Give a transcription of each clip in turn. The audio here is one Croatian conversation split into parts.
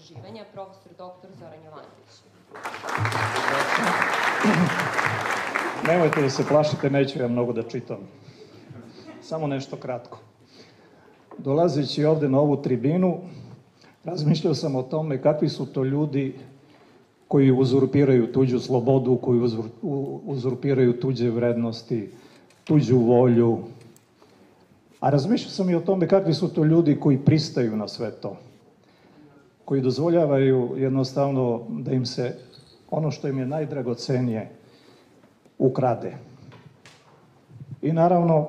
istraživanja, profesor dr. Zoran Jovanović. Nemojte da se plašite, neću ja mnogo da čitam. Samo nešto kratko. Dolazeći ovde na ovu tribinu, razmišljao sam o tome kakvi su to ljudi koji uzurpiraju tuđu slobodu, koji uzurpiraju tuđe vrednosti, tuđu volju. A razmišljao sam i o tome kakvi su to ljudi koji pristaju na sve to. Koji dozvoljavaju jednostavno da im se ono što im je najdragocenije ukrade. I naravno,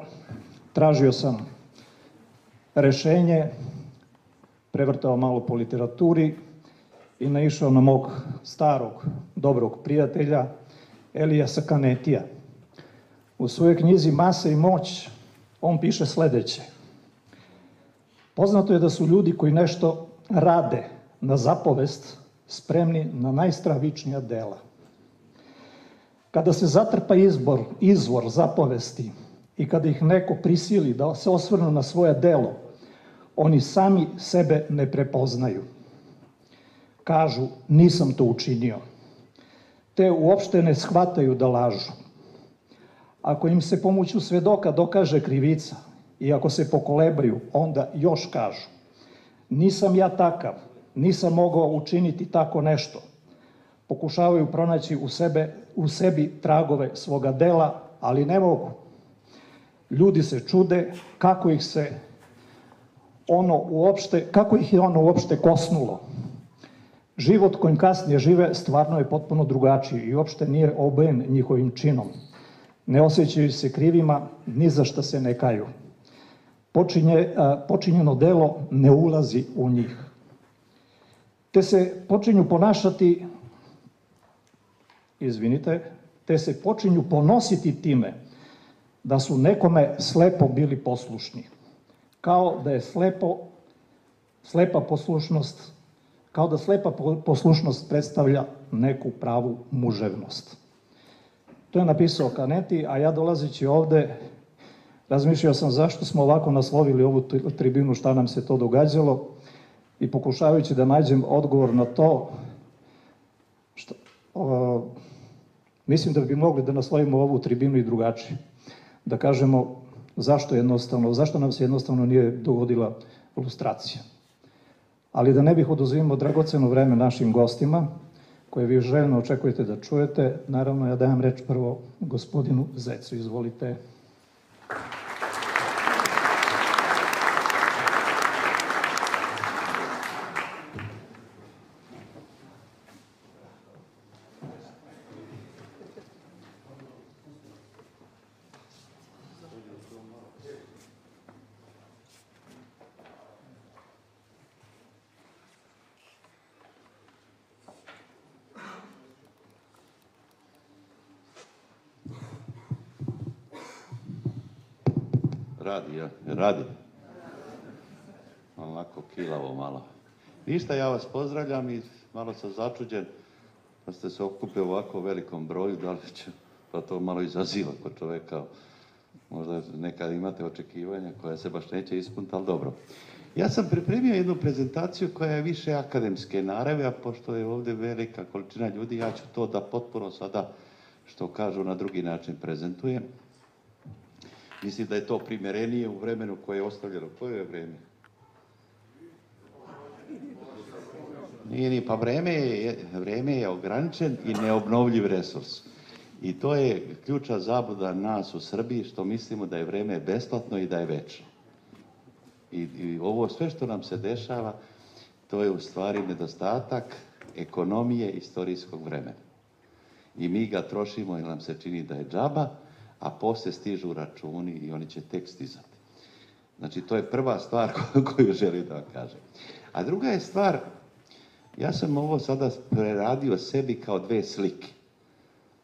tražio sam rešenje, prevrtao malo po literaturi i naišao na mog starog, dobrog prijatelja Elija Sakanetija. U svojoj knjizi Masa i moć on piše sledeće. Poznato je da su ljudi koji nešto rade na zapovest spremni na najstravičnija dela. Kada se zatrpa izbor, izvor zapovesti i kada ih neko prisili da se osvrnu na svoje delo, oni sami sebe ne prepoznaju. Kažu, nisam to učinio. Te uopšte ne shvataju da lažu. Ako im se pomoću svedoka dokaže krivica i ako se pokolebriju, onda još kažu. Nisam ja takav, nisam mogao učiniti tako nešto. Pokušavaju pronaći u, sebe, u sebi tragove svoga dela, ali ne mogu. Ljudi se čude kako ih se ono uopšte, kako ih je ono uopšte kosnulo. Život kojim kasnije žive stvarno je potpuno drugačiji i uopšte nije obojen njihovim činom. Ne osjećaju se krivima, ni za šta se ne kaju. Počinje, počinjeno delo ne ulazi u njih. Te se počinju ponašati, izvinite, te se počinju ponositi time da su nekome slepo bili poslušni. Kao da je slepo, slepa poslušnost, kao da slepa poslušnost predstavlja neku pravu muževnost. To je napisao Kaneti, a ja dolazeći ovde razmišljao sam zašto smo ovako naslovili ovu tribinu, šta nam se to događalo i pokušavajući da nađem odgovor na to, što, mislim da bi mogli da naslovimo ovu tribinu i drugačije. Da kažemo zašto jednostavno, zašto nam se jednostavno nije dogodila ilustracija. Ali da ne bih oduzimao dragoceno vreme našim gostima, koje vi željno očekujete da čujete, naravno ja dajem reč prvo gospodinu Zecu. Izvolite. Radi, ja? Radi. Onako kilavo malo. Ništa, ja vas pozdravljam i malo sam začuđen da ste se okupili u ovako velikom broju, da li će, pa to malo izaziva kod čoveka. Možda nekad imate očekivanja koja se baš neće ispuniti, ali dobro. Ja sam pripremio jednu prezentaciju koja je više akademske narave, a pošto je ovde velika količina ljudi, ja ću to da potpuno sada, što kažu, na drugi način prezentujem. Mislim da je to primerenije u vremenu koje je ostavljeno. Koje je vreme? Nije ni, pa vreme je, vreme je ograničen i neobnovljiv resurs. I to je ključa zabuda nas u Srbiji, što mislimo da je vreme besplatno i da je večno. I, I ovo sve što nam se dešava, to je u stvari nedostatak ekonomije istorijskog vremena. I mi ga trošimo jer nam se čini da je džaba, a posle stižu računi i oni će tek stizati. Znači, to je prva stvar koju želim da vam kažem. A druga je stvar, ja sam ovo sada preradio sebi kao dve slike.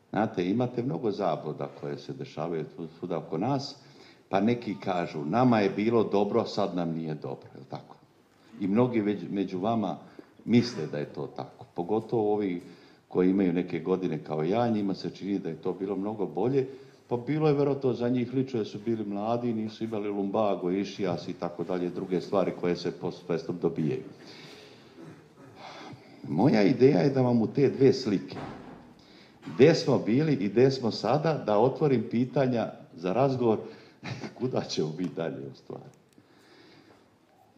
Znate, imate mnogo zabluda koje se dešavaju svuda oko nas, pa neki kažu, nama je bilo dobro, sad nam nije dobro, je tako? I mnogi među vama misle da je to tako. Pogotovo ovi koji imaju neke godine kao ja, njima se čini da je to bilo mnogo bolje, Pa bilo je verovatno za njih lično su bili mladi, nisu imali lumbago, išijas i tako dalje, druge stvari koje se postupom dobijaju. Moja ideja je da vam u te dve slike, gdje smo bili i gdje smo sada, da otvorim pitanja za razgovor kuda ćemo biti dalje u stvari.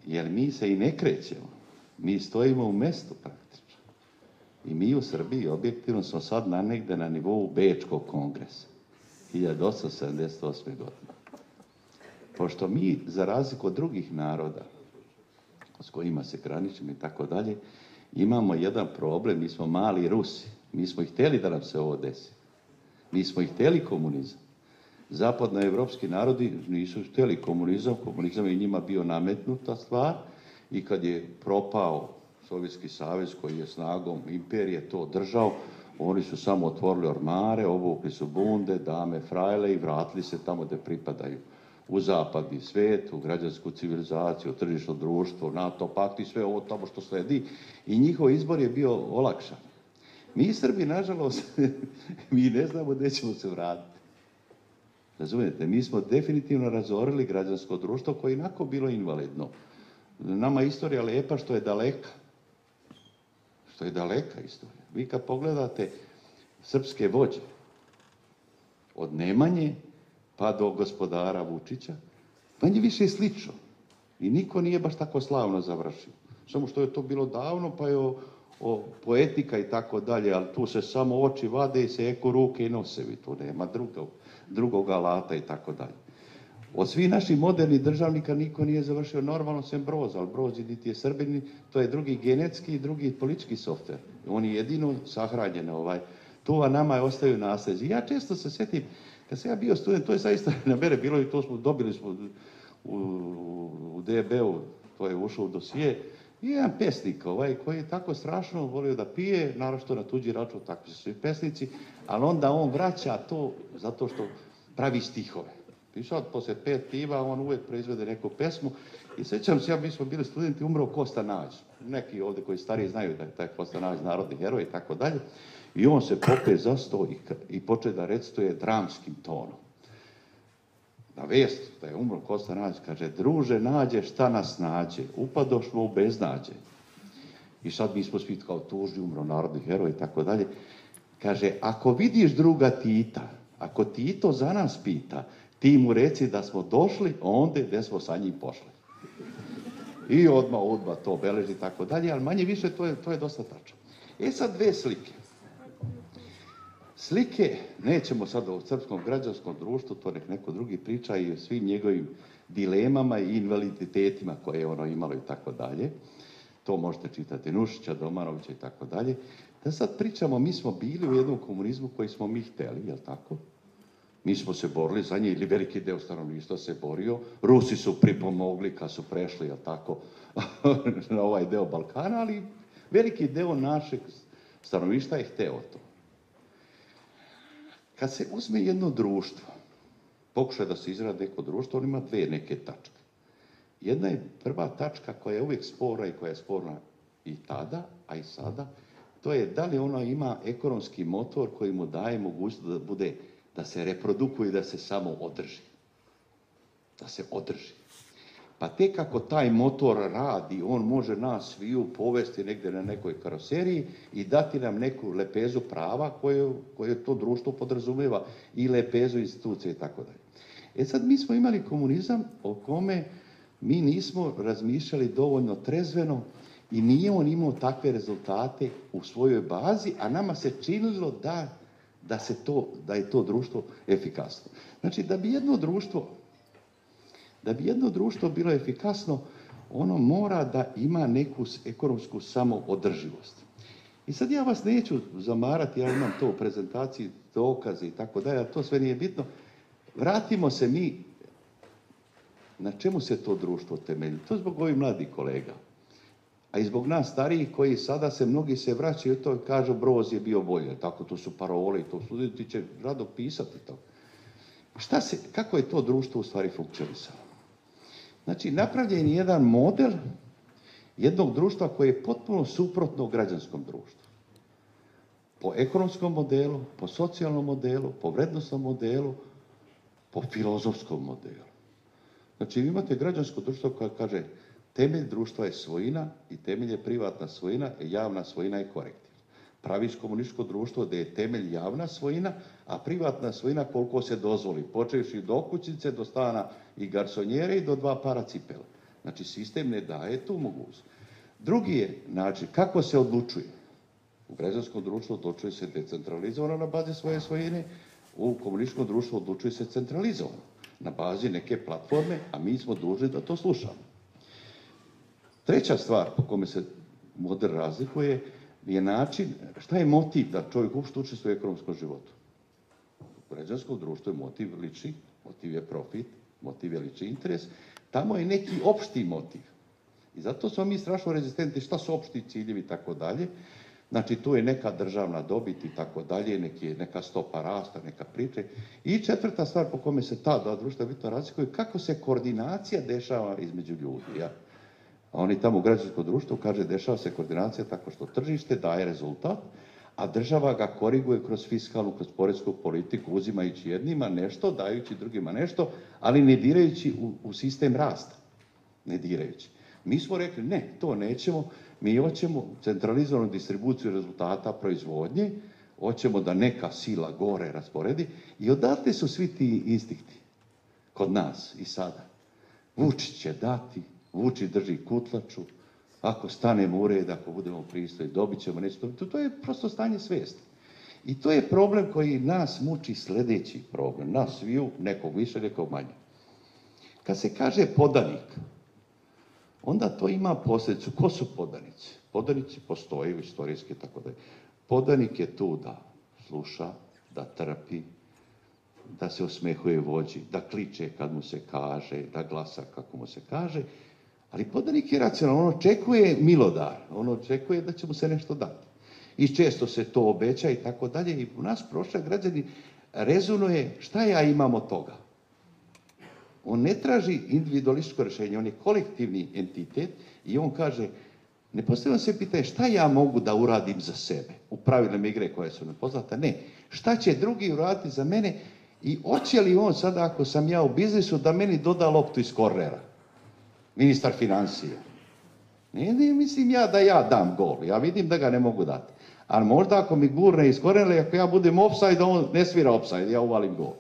Jer mi se i ne krećemo. Mi stojimo u mestu praktično. I mi u Srbiji objektivno smo sad na negde na nivou Bečkog kongresa. 1878. godine. Pošto mi, za razliku od drugih naroda, s kojima se graničimo i tako dalje, imamo jedan problem, mi smo mali Rusi. Mi smo i htjeli da nam se ovo desi. Mi smo i htjeli komunizam. Zapadnoevropski narodi nisu htjeli komunizam, komunizam je njima bio nametnuta stvar i kad je propao Sovjetski savez koji je snagom imperije to držao, oni su samo otvorili ormare, obukli su bunde, dame, frajle i vratili se tamo gdje pripadaju. U zapadni svijet, u građansku civilizaciju, tržišno društvo, NATO pakt i sve ovo tamo što sledi. I njihov izbor je bio olakšan. Mi Srbi, nažalost, mi ne znamo gdje ćemo se vratiti. Razumijete, mi smo definitivno razorili građansko društvo koje je inako bilo invalidno. Nama je istorija lijepa što je daleka. Što je daleka istorija. Vi kad pogledate srpske vođe, od Nemanje pa do gospodara Vučića, manje više slično. I niko nije baš tako slavno završio. Samo što je to bilo davno, pa je o, o poetika i tako dalje, ali tu se samo oči vade i se eko ruke i nosevi, tu nema drugog, drugog alata i tako dalje. Od svih naših modernih državnika niko nije završio normalno sem Broz, ali Broz niti je Srbin, to je drugi genetski i drugi politički softver. On je jedino sahranjen ovaj. Tu a nama je ostaju nasljeđi. Ja često se sjetim, kad sam ja bio student, to je zaista na mene bilo i to smo dobili smo u, u DB-u, to je ušao u dosije, i jedan pesnik ovaj, koji je tako strašno volio da pije, naravno na tuđi račun, takvi su svi pesnici, ali onda on vraća to zato što pravi stihove. I sad, poslije pet piva, on uvijek proizvede neku pesmu. I sjećam se, ja, mi smo bili studenti, umro Kosta Nađ. Neki ovdje koji stariji znaju da je taj Kosta Nađ narodni heroj i tako dalje. I on se pope za sto i, i poče da recituje dramskim tonom. Na vijest da je umro Kosta Nađ, kaže, druže nađe šta nas nađe, upadošmo u beznađe. I sad mi smo svi kao tužni, umro narodni heroj i tako dalje. Kaže, ako vidiš druga Tita, ako Tito za nas pita, ti mu reci da smo došli onda gdje smo sa njim pošli. I odmah odmah to beleži i tako dalje, ali manje više to je, to je dosta tačno. E sad dve slike. Slike, nećemo sad o srpskom građanskom društvu, to nek neko drugi priča i o svim njegovim dilemama i invaliditetima koje je ono imalo i tako dalje. To možete čitati Nušića, Domanovića i tako dalje. Da sad pričamo, mi smo bili u jednom komunizmu koji smo mi hteli, jel tako? Mi smo se borili za nje, ili veliki deo stanovništva se borio. Rusi su pripomogli kad su prešli, jel tako, na ovaj deo Balkana, ali veliki deo našeg stanovništva je hteo to. Kad se uzme jedno društvo, pokušaj da se izradi neko društvo, on ima dve neke tačke. Jedna je prva tačka koja je uvijek spora i koja je sporna i tada, a i sada, to je da li ono ima ekonomski motor koji mu daje mogućnost da bude, da se reprodukuje i da se samo održi. Da se održi. Pa tek ako taj motor radi, on može nas sviju povesti negdje na nekoj karoseriji i dati nam neku lepezu prava koje, koje to društvo podrazumijeva i lepezu institucije i tako dalje. E sad mi smo imali komunizam o kome mi nismo razmišljali dovoljno trezveno i nije on imao takve rezultate u svojoj bazi, a nama se činilo da, da, se to, da je to društvo efikasno. Znači, da bi jedno društvo da bi jedno društvo bilo efikasno, ono mora da ima neku ekonomsku samoodrživost. I sad ja vas neću zamarati, ja imam to u prezentaciji, dokaze i tako dalje, a to sve nije bitno. Vratimo se mi, na čemu se to društvo temelji? To zbog ovih mladih kolega. A i zbog nas starijih koji sada se, mnogi se vraćaju to kažu broz je bio bolje. Tako to su parole i to studenti će rado pisati to. Šta se, kako je to društvo u stvari funkcionisalo? Znači, napravljen je jedan model jednog društva koje je potpuno suprotno građanskom društvu. Po ekonomskom modelu, po socijalnom modelu, po vrednostnom modelu, po filozofskom modelu. Znači, vi imate građansko društvo koje kaže temelj društva je svojina i temelj je privatna svojina, javna svojina je korektiv. Praviš komunističko društvo da je temelj javna svojina, a privatna svojina koliko se dozvoli, počevši do okućnice, do stana i garsonjere i do dva para cipela. Znači, sistem ne daje tu mogućnost. Drugi je način, kako se odlučuje? U građanskom društvu odlučuje se decentralizovano na bazi svoje svojine, u komunističkom društvu odlučuje se centralizovano na bazi neke platforme, a mi smo dužni da to slušamo. Treća stvar po kome se model razlikuje je način, šta je motiv da čovjek uopšte učestvuje u ekonomskom životu. U građanskom društvu je motiv liči, motiv je profit, motiv je liči interes, tamo je neki opšti motiv. I zato smo mi strašno rezistenti šta su opšti ciljevi i tako dalje. Znači tu je neka državna dobit i tako dalje, neki, neka stopa rasta, neka priče. I četvrta stvar po kome se ta dva društva bitno razlikuju, kako se koordinacija dešava između ljudi. Ja? A oni tamo u građanskom društvu kaže dešava se koordinacija tako što tržište daje rezultat, a država ga koriguje kroz fiskalnu, kroz poredsku politiku, uzimajući jednima nešto, dajući drugima nešto, ali ne dirajući u, u sistem rasta. Ne dirajući. Mi smo rekli ne, to nećemo, mi hoćemo centralizovanu distribuciju rezultata proizvodnje, hoćemo da neka sila gore rasporedi i odatle su svi ti instinkti kod nas i sada. Vučić će dati, Vuči drži kutlaču, ako stanemo u red, ako budemo pristojni, dobit ćemo nešto. To je prosto stanje svijesti. I to je problem koji nas muči sljedeći problem. Nas sviju, nekog više, nekog manje. Kad se kaže podanik, onda to ima posljedicu. Ko su podanici? Podanici postoje u istorijski tako da Podanik je tu da sluša, da trpi, da se osmehuje vođi, da kliče kad mu se kaže, da glasa kako mu se kaže ali podanik je racionalno, on očekuje milodar, on očekuje da će mu se nešto dati. I često se to obeća i tako dalje. I u nas prošle građani rezonuje šta ja imam od toga. On ne traži individualističko rješenje, on je kolektivni entitet i on kaže, ne postavljam se pitanje šta ja mogu da uradim za sebe u pravilnom igre koje su nepoznate. Ne, šta će drugi uraditi za mene i hoće li on sada ako sam ja u biznisu da meni doda loptu iz kornera ministar financija. Ne, mislim ja da ja dam gol, ja vidim da ga ne mogu dati. Ali možda ako mi gurne iz korenja, ako ja budem offside, on ne svira offside, ja uvalim gol.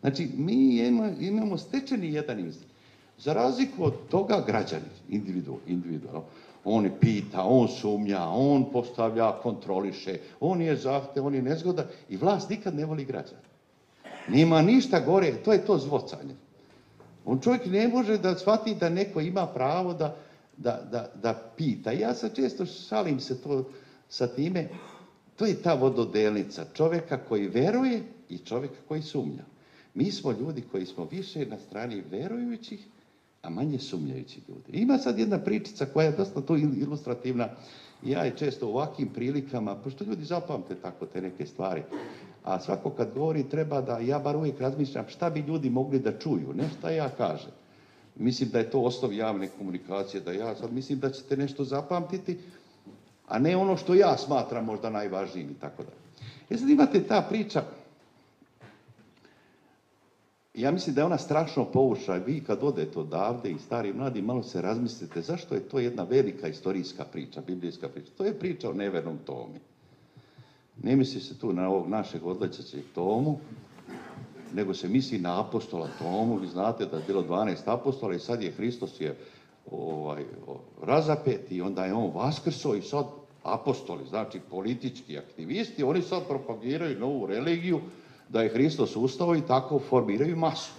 Znači, mi imamo stečeni jedan instinkt. Za razliku od toga građani, individu, individualno, on pita, on sumnja, on postavlja, kontroliše, on je zahtev, on je nezgoda i vlast nikad ne voli građana. Nema ništa gore, to je to zvocanje. On čovjek ne može da shvati da neko ima pravo da, da, da, da pita. Ja sam često šalim se to sa time, to je ta vododelnica čovjeka koji veruje i čovjeka koji sumnja. Mi smo ljudi koji smo više na strani verujućih, a manje sumnjajući ljudi. Ima sad jedna pričica koja je dosta tu ilustrativna. Ja je često u ovakvim prilikama, pošto ljudi zapamte tako te neke stvari, a svako kad govori treba da, ja bar uvijek razmišljam šta bi ljudi mogli da čuju, ne šta ja kažem. Mislim da je to osnov javne komunikacije, da ja sad mislim da ćete nešto zapamtiti, a ne ono što ja smatram možda najvažnijim i tako da. E sad imate ta priča, ja mislim da je ona strašno poučna. Vi kad odete odavde i stari mladi, malo se razmislite zašto je to jedna velika historijska priča, biblijska priča. To je priča o nevernom Tomi. Ne misli se tu na ovog našeg odlećaćeg Tomu, nego se misli na apostola Tomu. Vi znate da je bilo 12 apostola i sad je Hristos je ovaj, razapet i onda je on vaskrso i sad apostoli, znači politički aktivisti, oni sad propagiraju novu religiju da je Hristos ustao i tako formiraju masu.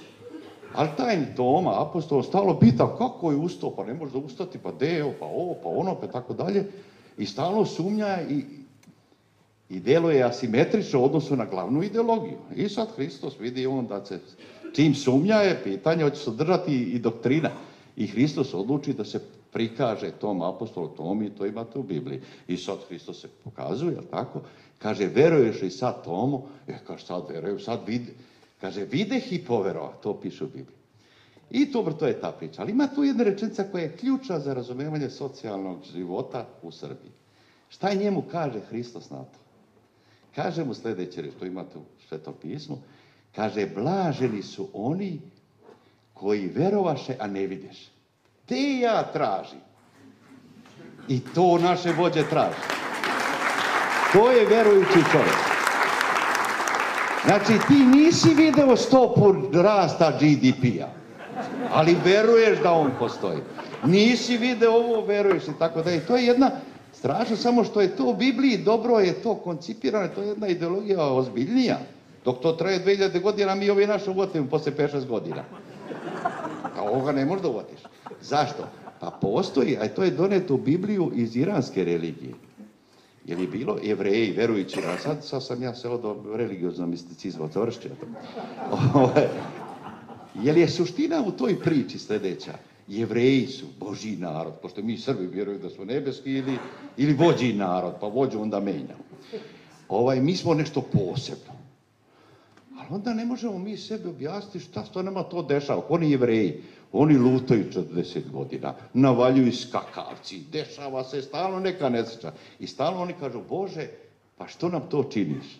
Ali taj Toma, apostol, stalo pita kako je ustao, pa ne može ustati, pa deo, pa ovo, pa ono, pa tako dalje. I stalno sumnja i, i deluje asimetrično u odnosu na glavnu ideologiju. I sad Hristos vidi on da se čim sumnja je pitanje, hoće se držati i doktrina. I Hristos odluči da se prikaže tom apostolu Tomi, to imate u Bibliji. I sad Hristos se pokazuje, jel tako? Kaže, veruješ li sad tomu? E, kaže, sad verujem, sad vide. Kaže, videh i poverova, to piše u Bibliji. I to, to je ta priča. Ali ima tu jedna rečenica koja je ključna za razumijevanje socijalnog života u Srbiji. Šta je njemu kaže Hristos na to? Kaže mu sljedeće to imate u Svetom pismu, kaže, blaženi su oni koji verovaše, a ne videš. Te ja tražim. I to naše vođe traži. To je verujući čovjek. Znači ti nisi video stopu rasta GDP-a, ali veruješ da on postoji. Nisi video ovo, veruješ i tako da. I to je jedna strašno, samo što je to u Bibliji, dobro je to koncipirano, to je jedna ideologija ozbiljnija. Dok to traje 2000 godina, mi ovi naše uvotimo posle 5-6 godina. A ovoga ne možda uvotiš. Zašto? Pa postoji, a to je doneto u Bibliju iz iranske religije. Je bilo jevreji, verujući, a sad, sad sam ja se od religioznog misticizma, to. Ovaj, Jer je suština u toj priči sljedeća. Jevreji su Božji narod, pošto mi Srbi vjeruju da smo nebeski ili, ili vođi narod, pa vođu onda menjamo. Ovaj, mi smo nešto posebno. Ali onda ne možemo mi sebi objasniti šta to nama to dešava. Oni jevreji, oni lutaju 40 godina, navaljuju skakavci, dešava se stalno neka nesreća. I stalno oni kažu, Bože, pa što nam to činiš?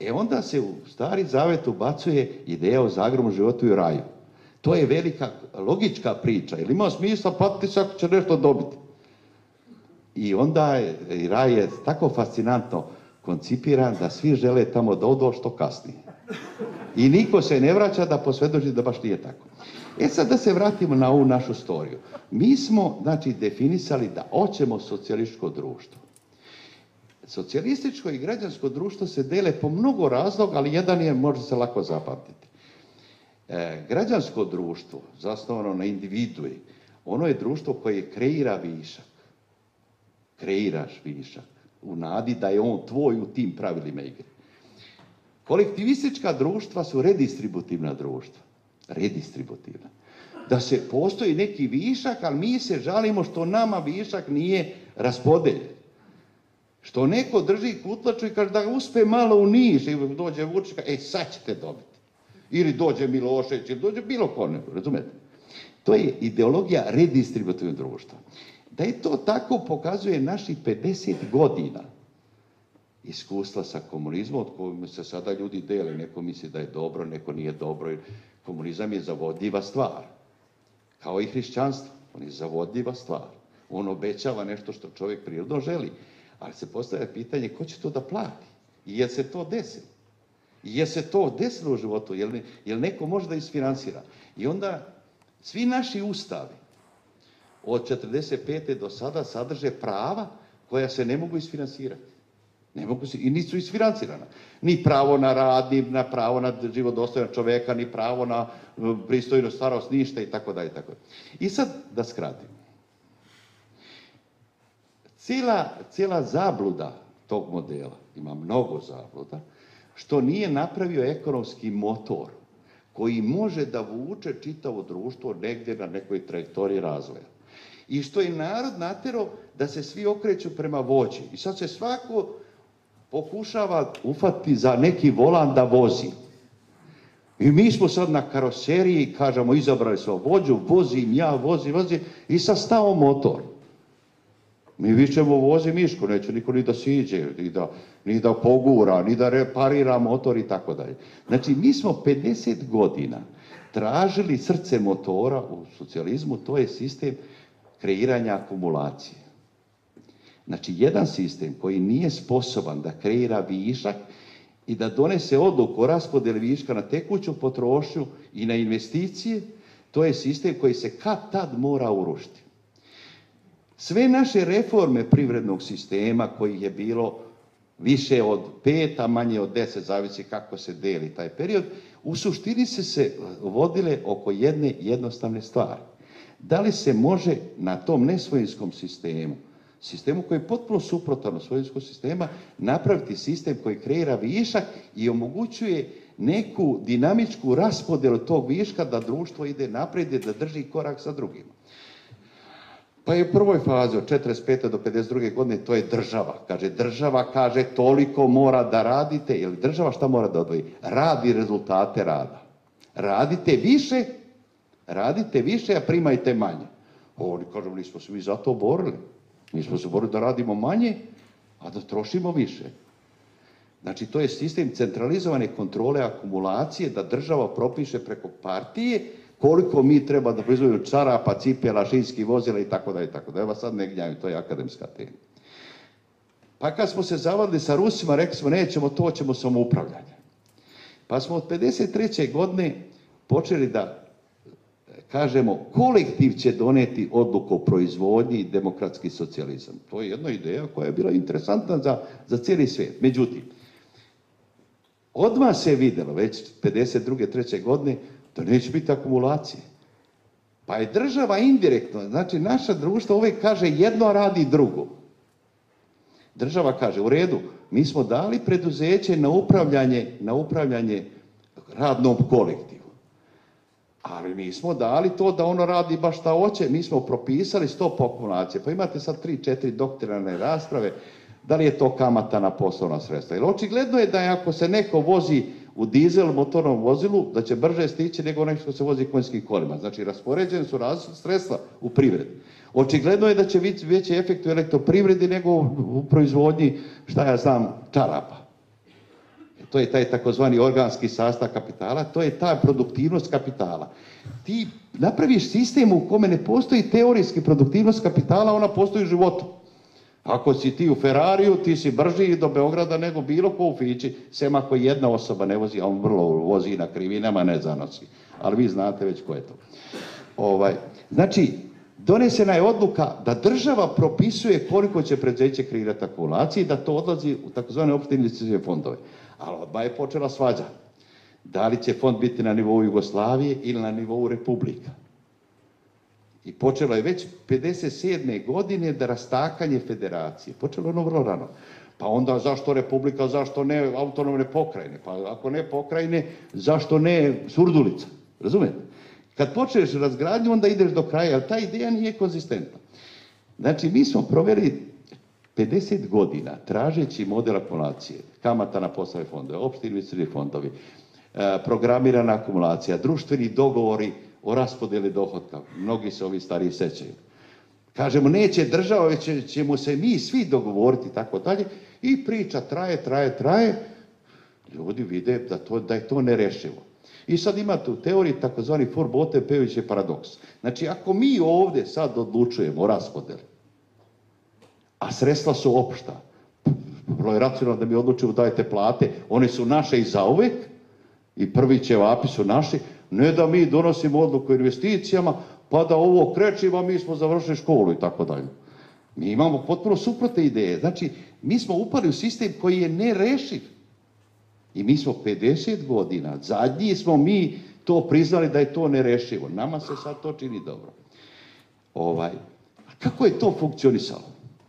E onda se u stari zavet ubacuje ideja o zagromom životu i raju. To je velika logička priča. Jer ima smisla platiti ako će nešto dobiti. I onda i raj je tako fascinantno koncipiran da svi žele tamo da što kasnije. I niko se ne vraća da posvjedoči da baš nije tako. E sad da se vratimo na ovu našu storiju. Mi smo, znači, definisali da hoćemo socijalističko društvo. Socijalističko i građansko društvo se dele po mnogo razloga, ali jedan je, može se lako zapamtiti. E, građansko društvo, zasnovano na individui, ono je društvo koje kreira višak. Kreiraš višak u nadi da je on tvoj u tim pravilima igre. Kolektivistička društva su redistributivna društva. Redistributivna. Da se postoji neki višak, ali mi se žalimo što nama višak nije raspodeljen. Što neko drži kutlaču i kaže da uspe malo u niž i dođe Vučić, e sad ćete dobiti. Ili dođe Milošević, ili dođe bilo ko, ne, razumete? To je ideologija redistributivnog društva. Da je to tako pokazuje naših 50 godina iskustva sa komunizmom, od kojim se sada ljudi dele. Neko misli da je dobro, neko nije dobro. Komunizam je zavodljiva stvar. Kao i hrišćanstvo. On je zavodljiva stvar. On obećava nešto što čovjek prirodno želi. Ali se postavlja pitanje ko će to da plati? I je se to desilo? I je se to desilo u životu? Jel, jel neko može da isfinansira? I onda svi naši ustavi od 45. do sada sadrže prava koja se ne mogu isfinansirati. Ne mogu se, i nisu isfinancirana. Ni pravo na rad, ni na pravo na život dostojan čoveka, ni pravo na pristojnu starost, ništa i tako dalje. I sad da skratim. Cijela, cijela zabluda tog modela, ima mnogo zabluda, što nije napravio ekonomski motor koji može da vuče čitavo društvo negdje na nekoj trajektoriji razvoja. I što je narod natero da se svi okreću prema vođi. I sad se svako pokušava ufati za neki volan da vozi. I mi smo sad na karoseriji, kažemo, izabrali smo vođu, vozim ja, vozim, vozim, i sad stao motor. Mi vićemo vozi Miško, neće niko ni da siđe, ni da, ni da pogura, ni da reparira motor i tako dalje. Znači, mi smo 50 godina tražili srce motora u socijalizmu, to je sistem kreiranja akumulacije. Znači, jedan sistem koji nije sposoban da kreira višak i da donese odluku o raspodjeli viška na tekuću potrošnju i na investicije, to je sistem koji se kad tad mora urušiti. Sve naše reforme privrednog sistema kojih je bilo više od pet, a manje od deset, zavisi kako se deli taj period, u suštini se se vodile oko jedne jednostavne stvari. Da li se može na tom nesvojinskom sistemu, sistemu koji je potpuno suprotan od svojinskog sistema, napraviti sistem koji kreira višak i omogućuje neku dinamičku raspodjelu tog viška da društvo ide naprijed i da drži korak sa drugima. Pa je u prvoj fazi od 45. do 52. godine to je država. Kaže, država kaže toliko mora da radite, jer država šta mora da odvoji? Radi rezultate rada. Radite više, radite više, a primajte manje. Oni kažu, nismo se mi za to borili. Mi smo se borili da radimo manje, a da trošimo više. Znači, to je sistem centralizovane kontrole akumulacije da država propiše preko partije koliko mi treba da proizvodimo čarapa, cipela, šinskih vozila i tako dalje, i tako dalje. Evo sad ne gnjavim, to je akademska tema. Pa kad smo se zavadili sa Rusima, rekli smo nećemo to, ćemo samoupravljanje. Pa smo od 53. godine počeli da kažemo kolektiv će doneti odluku o proizvodnji i demokratski socijalizam. To je jedna ideja koja je bila interesantna za, za cijeli svijet. Međutim, odmah se je vidjelo već 52. treće godine da neće biti akumulacije. Pa je država indirektno, znači naša društvo uvijek kaže jedno radi drugo. Država kaže, u redu, mi smo dali preduzeće na upravljanje, na upravljanje radnom kolektivu. Ali mi smo dali to da ono radi baš šta hoće, mi smo propisali stop akumulacije. Pa imate sad tri, četiri doktorane rasprave, da li je to kamata na poslovna sredstva. Jer očigledno je da ako se neko vozi u dizel motornom vozilu, da će brže stići nego onaj što se vozi konjskim kolima. Znači, raspoređene su sredstva u privredi. Očigledno je da će biti veći efekt u elektroprivredi nego u proizvodnji, šta ja znam, čarapa. To je taj takozvani organski sastav kapitala, to je ta produktivnost kapitala. Ti napraviš sistem u kome ne postoji teorijski produktivnost kapitala, ona postoji u životu. Ako si ti u Ferrariju, ti si brži do Beograda nego bilo ko u Fići, sem ako jedna osoba ne vozi, a on vrlo vozi na krivinama, ne zanosi. Ali vi znate već ko je to. Ovaj, znači, donesena je odluka da država propisuje koliko će preduzeće kreirati akumulacije i da to odlazi u takozvane opšte investicijske fondove. Ali odmah je počela svađa. Da li će fond biti na nivou Jugoslavije ili na nivou Republika? I počelo je već 57. godine da rastakanje federacije. Počelo je ono vrlo rano. Pa onda zašto Republika, zašto ne autonomne pokrajine? Pa ako ne pokrajine, zašto ne Surdulica? Razumijete? Kad počneš razgradnju, onda ideš do kraja, ali ta ideja nije konzistentna. Znači, mi smo proveli 50 godina tražeći model akumulacije, kamata na poslove fondove, opšti investicijni fondovi, e, programirana akumulacija, društveni dogovori o raspodjeli dohotka. Mnogi se ovi stariji sećaju. Kažemo, neće država, već ćemo se mi svi dogovoriti tako dalje. I priča traje, traje, traje. Ljudi vide da, to, da je to nerešivo. I sad imate u teoriji takozvani Pejović je paradoks. Znači, ako mi ovdje sad odlučujemo o a sredstva su opšta, vrlo je racionalno da mi odlučimo dajte plate, one su naše i zauvek, i prvi ćevapi su naši, ne da mi donosimo odluku o investicijama, pa da ovo krećemo, mi smo završili školu i tako dalje. Mi imamo potpuno suprotne ideje. Znači, mi smo upali u sistem koji je nerešiv. I mi smo 50 godina, zadnji smo mi to priznali da je to nerešivo. Nama se sad to čini dobro. Ovaj, a kako je to funkcionisalo?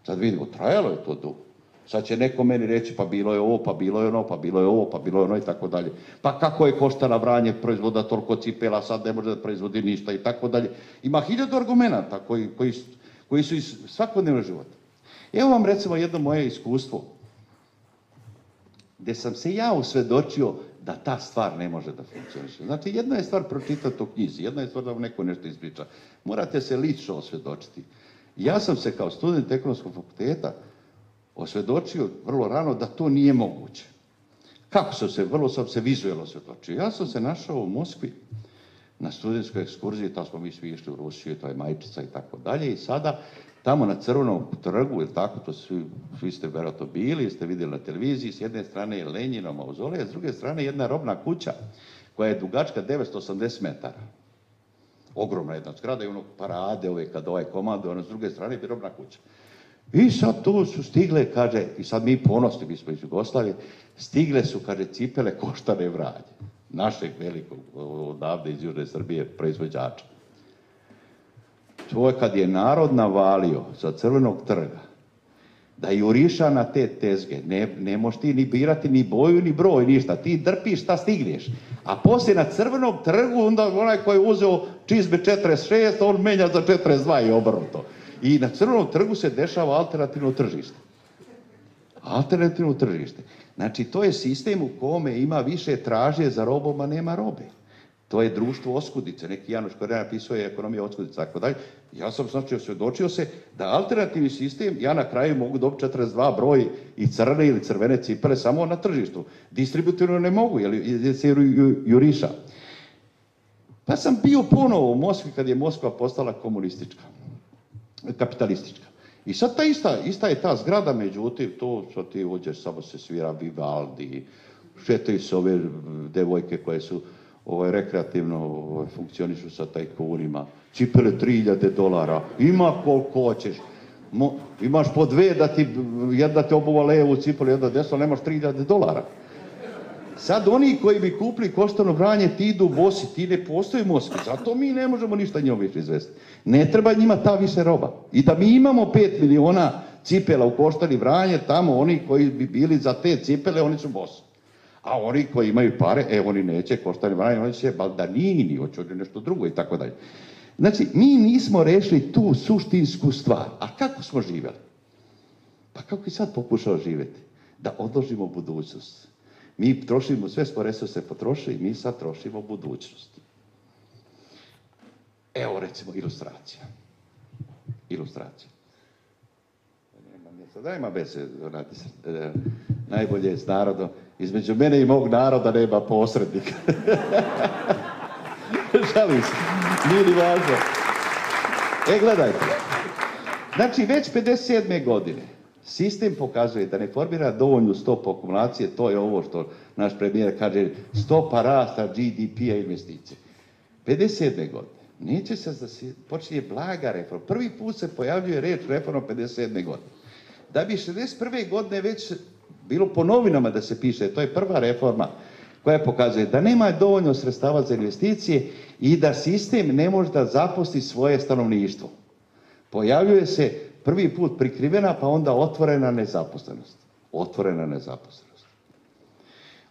Sad vidimo, trajalo je to dugo. Sad će neko meni reći pa bilo je ovo, pa bilo je ono, pa bilo je ovo, pa bilo je ono i tako dalje. Pa kako je koštana vranje proizvoda toliko cipela, sad ne može da proizvodi ništa i tako dalje. Ima hiljadu argumenta koji, koji, koji su iz svakodnevnog života. Evo vam recimo jedno moje iskustvo gdje sam se ja usvedočio da ta stvar ne može da funkcioniše. Znači, jedna je stvar pročitati u knjizi, jedna je stvar da vam neko nešto ispriča. Morate se lično osvjedočiti. Ja sam se kao student ekonomskog fakulteta osvjedočio vrlo rano da to nije moguće. Kako sam se, vrlo sam se vizualno osvjedočio. Ja sam se našao u Moskvi na studentskoj ekskurziji, tamo smo mi svi išli u Rusiju, to je majčica i tako dalje, i sada tamo na Crvenom trgu, ili tako, to svi, svi ste vjerojatno bili, ste vidjeli na televiziji, s jedne strane je Lenjino mauzolej, s druge strane jedna robna kuća koja je dugačka 980 metara. Ogromna jedna zgrada i ono parade ove kad ovaj komando, ono s druge strane je robna kuća. I sad tu su stigle, kaže, i sad mi ponosni, mi smo iz Jugoslavije, stigle su, kaže, cipele koštane vranje. Našeg velikog, odavde iz Južne Srbije, proizvođača. To je kad je narod navalio sa crvenog trga, da juriša na te tezge, ne, ne možeš ti ni birati ni boju, ni broj, ništa. Ti drpiš šta stigneš. A poslije na crvenom trgu, onda onaj koji je uzeo čizme 46, on menja za 42 i obrnuto. I na crvenom trgu se dešava alternativno tržište. Alternativno tržište. Znači, to je sistem u kome ima više tražnje za robom, a nema robe. To je društvo oskudice. Neki Janoš Korea napisao je ekonomija oskudice, tako dalje. Ja sam znači osvjedočio se da alternativni sistem, ja na kraju mogu dobiti 42 broj i crne ili crvene cipele samo na tržištu. Distributivno ne mogu, jer se juriša. Pa sam bio ponovo u Moskvi kad je Moskva postala komunistička, kapitalistička. I sad ta ista, ista je ta zgrada, međutim, to što ti uđeš, samo se svira Vivaldi, šetaju se ove devojke koje su ovaj, rekreativno ovaj, funkcionišu sa tajkunima, cipele 3000 dolara, ima koliko hoćeš. Mo, imaš po dve da ti, jedna te obuva levu cipelu, jedna desno, nemaš 3000 dolara. Sad oni koji bi kupili koštano branje, ti idu bosi, ti ne postoji u Moskvi, zato mi ne možemo ništa njom više izvesti. Ne treba njima ta više roba. I da mi imamo 5 miliona cipela u koštani branje, tamo oni koji bi bili za te cipele, oni su bosi. A oni koji imaju pare, e, oni neće koštani branje, oni će baldanini, hoće nešto drugo i tako dalje. Znači, mi nismo rešili tu suštinsku stvar. A kako smo živjeli? Pa kako i sad pokušao živjeti? Da odložimo budućnost. Mi trošimo, sve smo resurse potrošili, mi sad trošimo budućnost. Evo recimo ilustracija. Ilustracija. Nema ima veze, se, najbolje je s narodom. Između mene i mog naroda nema posrednika. Šalim se, nije ni važno. E, gledajte. Znači, već 57. godine sistem pokazuje da ne formira dovoljnu stopu akumulacije, to je ovo što naš premijer kaže, stopa rasta GDP-a investicije. 57. godine. Neće se da se počinje blaga reforma. Prvi put se pojavljuje reč reforma 57. godine. Da bi 61. godine već bilo po novinama da se piše, to je prva reforma koja pokazuje da nema dovoljno sredstava za investicije i da sistem ne može da zaposli svoje stanovništvo. Pojavljuje se prvi put prikrivena, pa onda otvorena nezaposlenost. Otvorena nezaposlenost.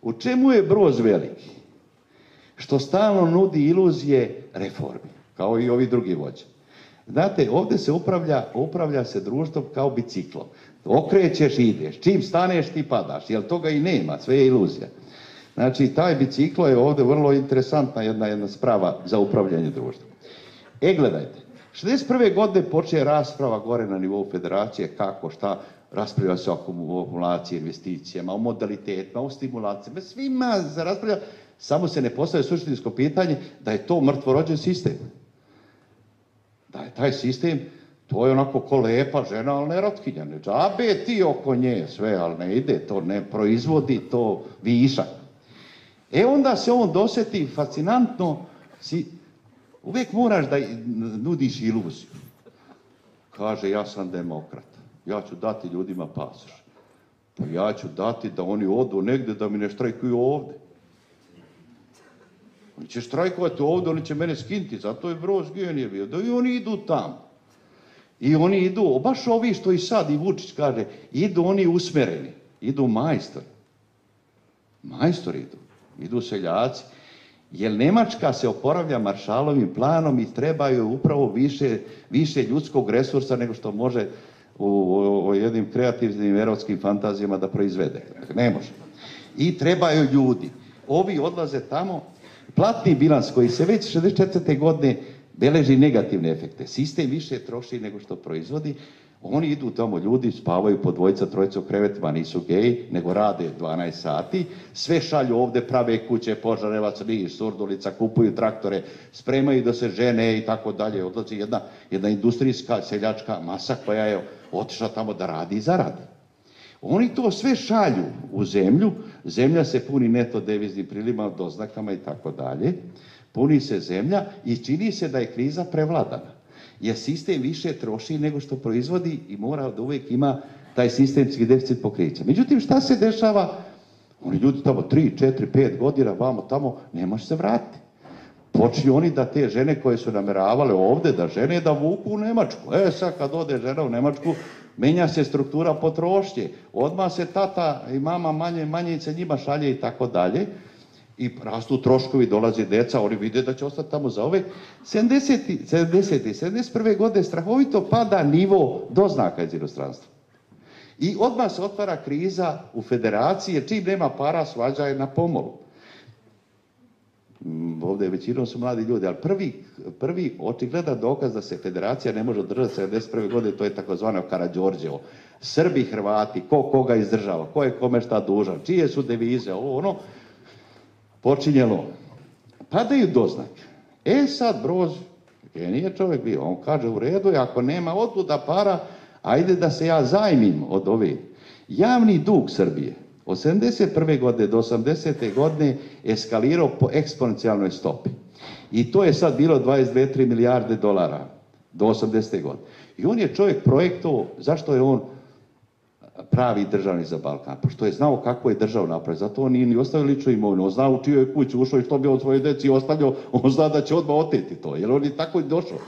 U čemu je broz veliki? Što stalno nudi iluzije reformi, kao i ovi drugi vođe. Znate, ovdje se upravlja, upravlja se društvom kao biciklom. Okrećeš i ideš. Čim staneš ti padaš, jer toga i nema, sve je iluzija. Znači, taj biciklo je ovdje vrlo interesantna jedna, jedna sprava za upravljanje društvom. E, gledajte, 61. godine počne rasprava gore na nivou federacije, kako, šta, raspravlja se o akumulaciji, investicijama, o modalitetima, o stimulacijama, svima se raspravlja, samo se ne postavlja suštinsko pitanje da je to mrtvorođen sistem. Da je taj sistem, to je onako ko lepa žena, ali ne rotkinja, ne džabe ti oko nje sve, ali ne ide, to ne proizvodi, to višak. E onda se on doseti fascinantno, si, uvijek moraš da nudiš iluziju. Kaže, ja sam demokrat, ja ću dati ljudima pasoš. Pa ja ću dati da oni odu negdje da mi ne štrajkuju ovdje. Oni će štrajkovati ovdje, oni će mene skinti, zato je Broz genije bio, da i oni idu tamo. I oni idu, baš ovi što i sad i Vučić kaže, idu oni usmereni, idu majstori. Majstori idu, idu seljaci. Jer Njemačka se oporavlja maršalovim planom i trebaju upravo više, više ljudskog resursa nego što može u, u jednim kreativnim erotskim fantazijama da proizvede. Ne može. I trebaju ljudi. Ovi odlaze tamo. Platni bilans koji se već 64. godine beleži negativne efekte. Sistem više troši nego što proizvodi. Oni idu tamo, ljudi spavaju po dvojica, trojica u krevetima, nisu geji, nego rade 12 sati. Sve šalju ovdje, prave kuće, požarevac, niš, surdulica, kupuju traktore, spremaju da se žene i tako dalje. Odlazi jedna, jedna industrijska seljačka masa koja je otišla tamo da radi i zaradi. Oni to sve šalju u zemlju, zemlja se puni neto deviznim prilima, doznakama i tako dalje. Puni se zemlja i čini se da je kriza prevladana jer sistem više troši nego što proizvodi i mora da uvijek ima taj sistemski deficit pokrića. Međutim, šta se dešava? Oni ljudi tamo 3, 4, 5 godina, vamo tamo, ne može se vratiti. Počinju oni da te žene koje su nameravale ovdje, da žene da vuku u Nemačku. E sad kad ode žena u Nemačku, menja se struktura potrošnje. Odmah se tata i mama manje, manje se njima šalje i tako dalje i rastu troškovi, dolazi deca, oni vide da će ostati tamo za ove. 70. 70. 71. godine strahovito pada nivo doznaka iz inostranstva. I odmah se otvara kriza u federaciji, jer čim nema para, svađa je na pomolu. Mm, ovdje većinom su mladi ljudi, ali prvi, prvi očigledan dokaz da se federacija ne može održati 71. godine, to je takozvano Karađorđevo. Srbi, Hrvati, ko koga izdržava, ko je kome šta dužan, čije su devize, ovo ono, počinjelo. Padaju doznake. E sad Broz, genije čovjek bio, on kaže u redu je, ako nema otkuda para, ajde da se ja zajmim od ove. Javni dug Srbije od 71. godine do 80. godine eskalirao po eksponencijalnoj stopi. I to je sad bilo 22-3 milijarde dolara do 80. godine. I on je čovjek projektovao, zašto je on pravi državni za Balkan? Pa što je znao kako je državu napraviti. Zato on nije ni ostavio ličnu imovinu. On zna u čijoj je kući ušao i što bi on svoje deci ostavljao, on zna da će odmah oteti to. Jer on je tako i došao.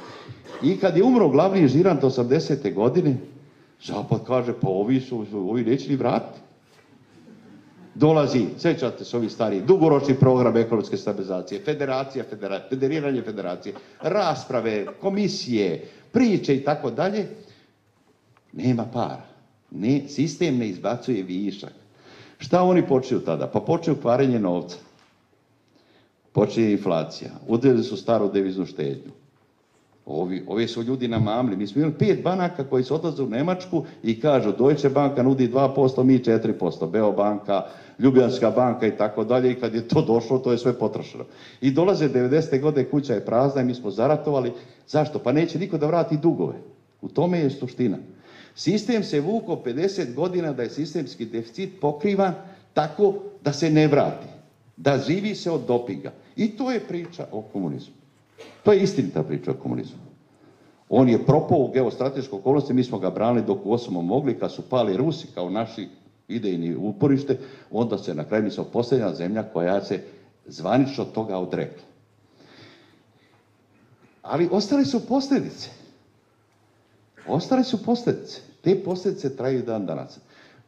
I kad je umro glavni žirant 80. godine, Zapad kaže, pa ovi su, ovi neće ni vratiti. Dolazi, sjećate se ovi stari, dugoročni program ekonomske stabilizacije, federacija, federa, federiranje federacije, rasprave, komisije, priče i tako dalje. Nema para. Ne, sistem ne izbacuje višak. Šta oni počinju tada? Pa počinju kvarenje novca. Počinje inflacija. Udjeli su staru deviznu štednju. Ovi, ovi su ljudi namamli. Mi smo imali pet banaka koji su odlaze u Njemačku i kažu Deutsche banka nudi 2%, mi 4%, Beo banka, Ljubljanska banka i tako dalje i kad je to došlo, to je sve potrošeno. I dolaze 90. godine, kuća je prazna i mi smo zaratovali. Zašto? Pa neće niko da vrati dugove. U tome je suština. Sistem se vuko 50 godina da je sistemski deficit pokrivan tako da se ne vrati. Da živi se od dopinga. I to je priča o komunizmu. To je istinita priča o komunizmu. On je propao u geostrateškoj okolnosti, mi smo ga branili dok smo mogli, kad su pali Rusi kao naši idejni uporište, onda se na kraju mi smo posljednja zemlja koja se zvanično toga odrekla. Ali ostale su posljedice. Ostale su posljedice. Te posljedice traju dan danas.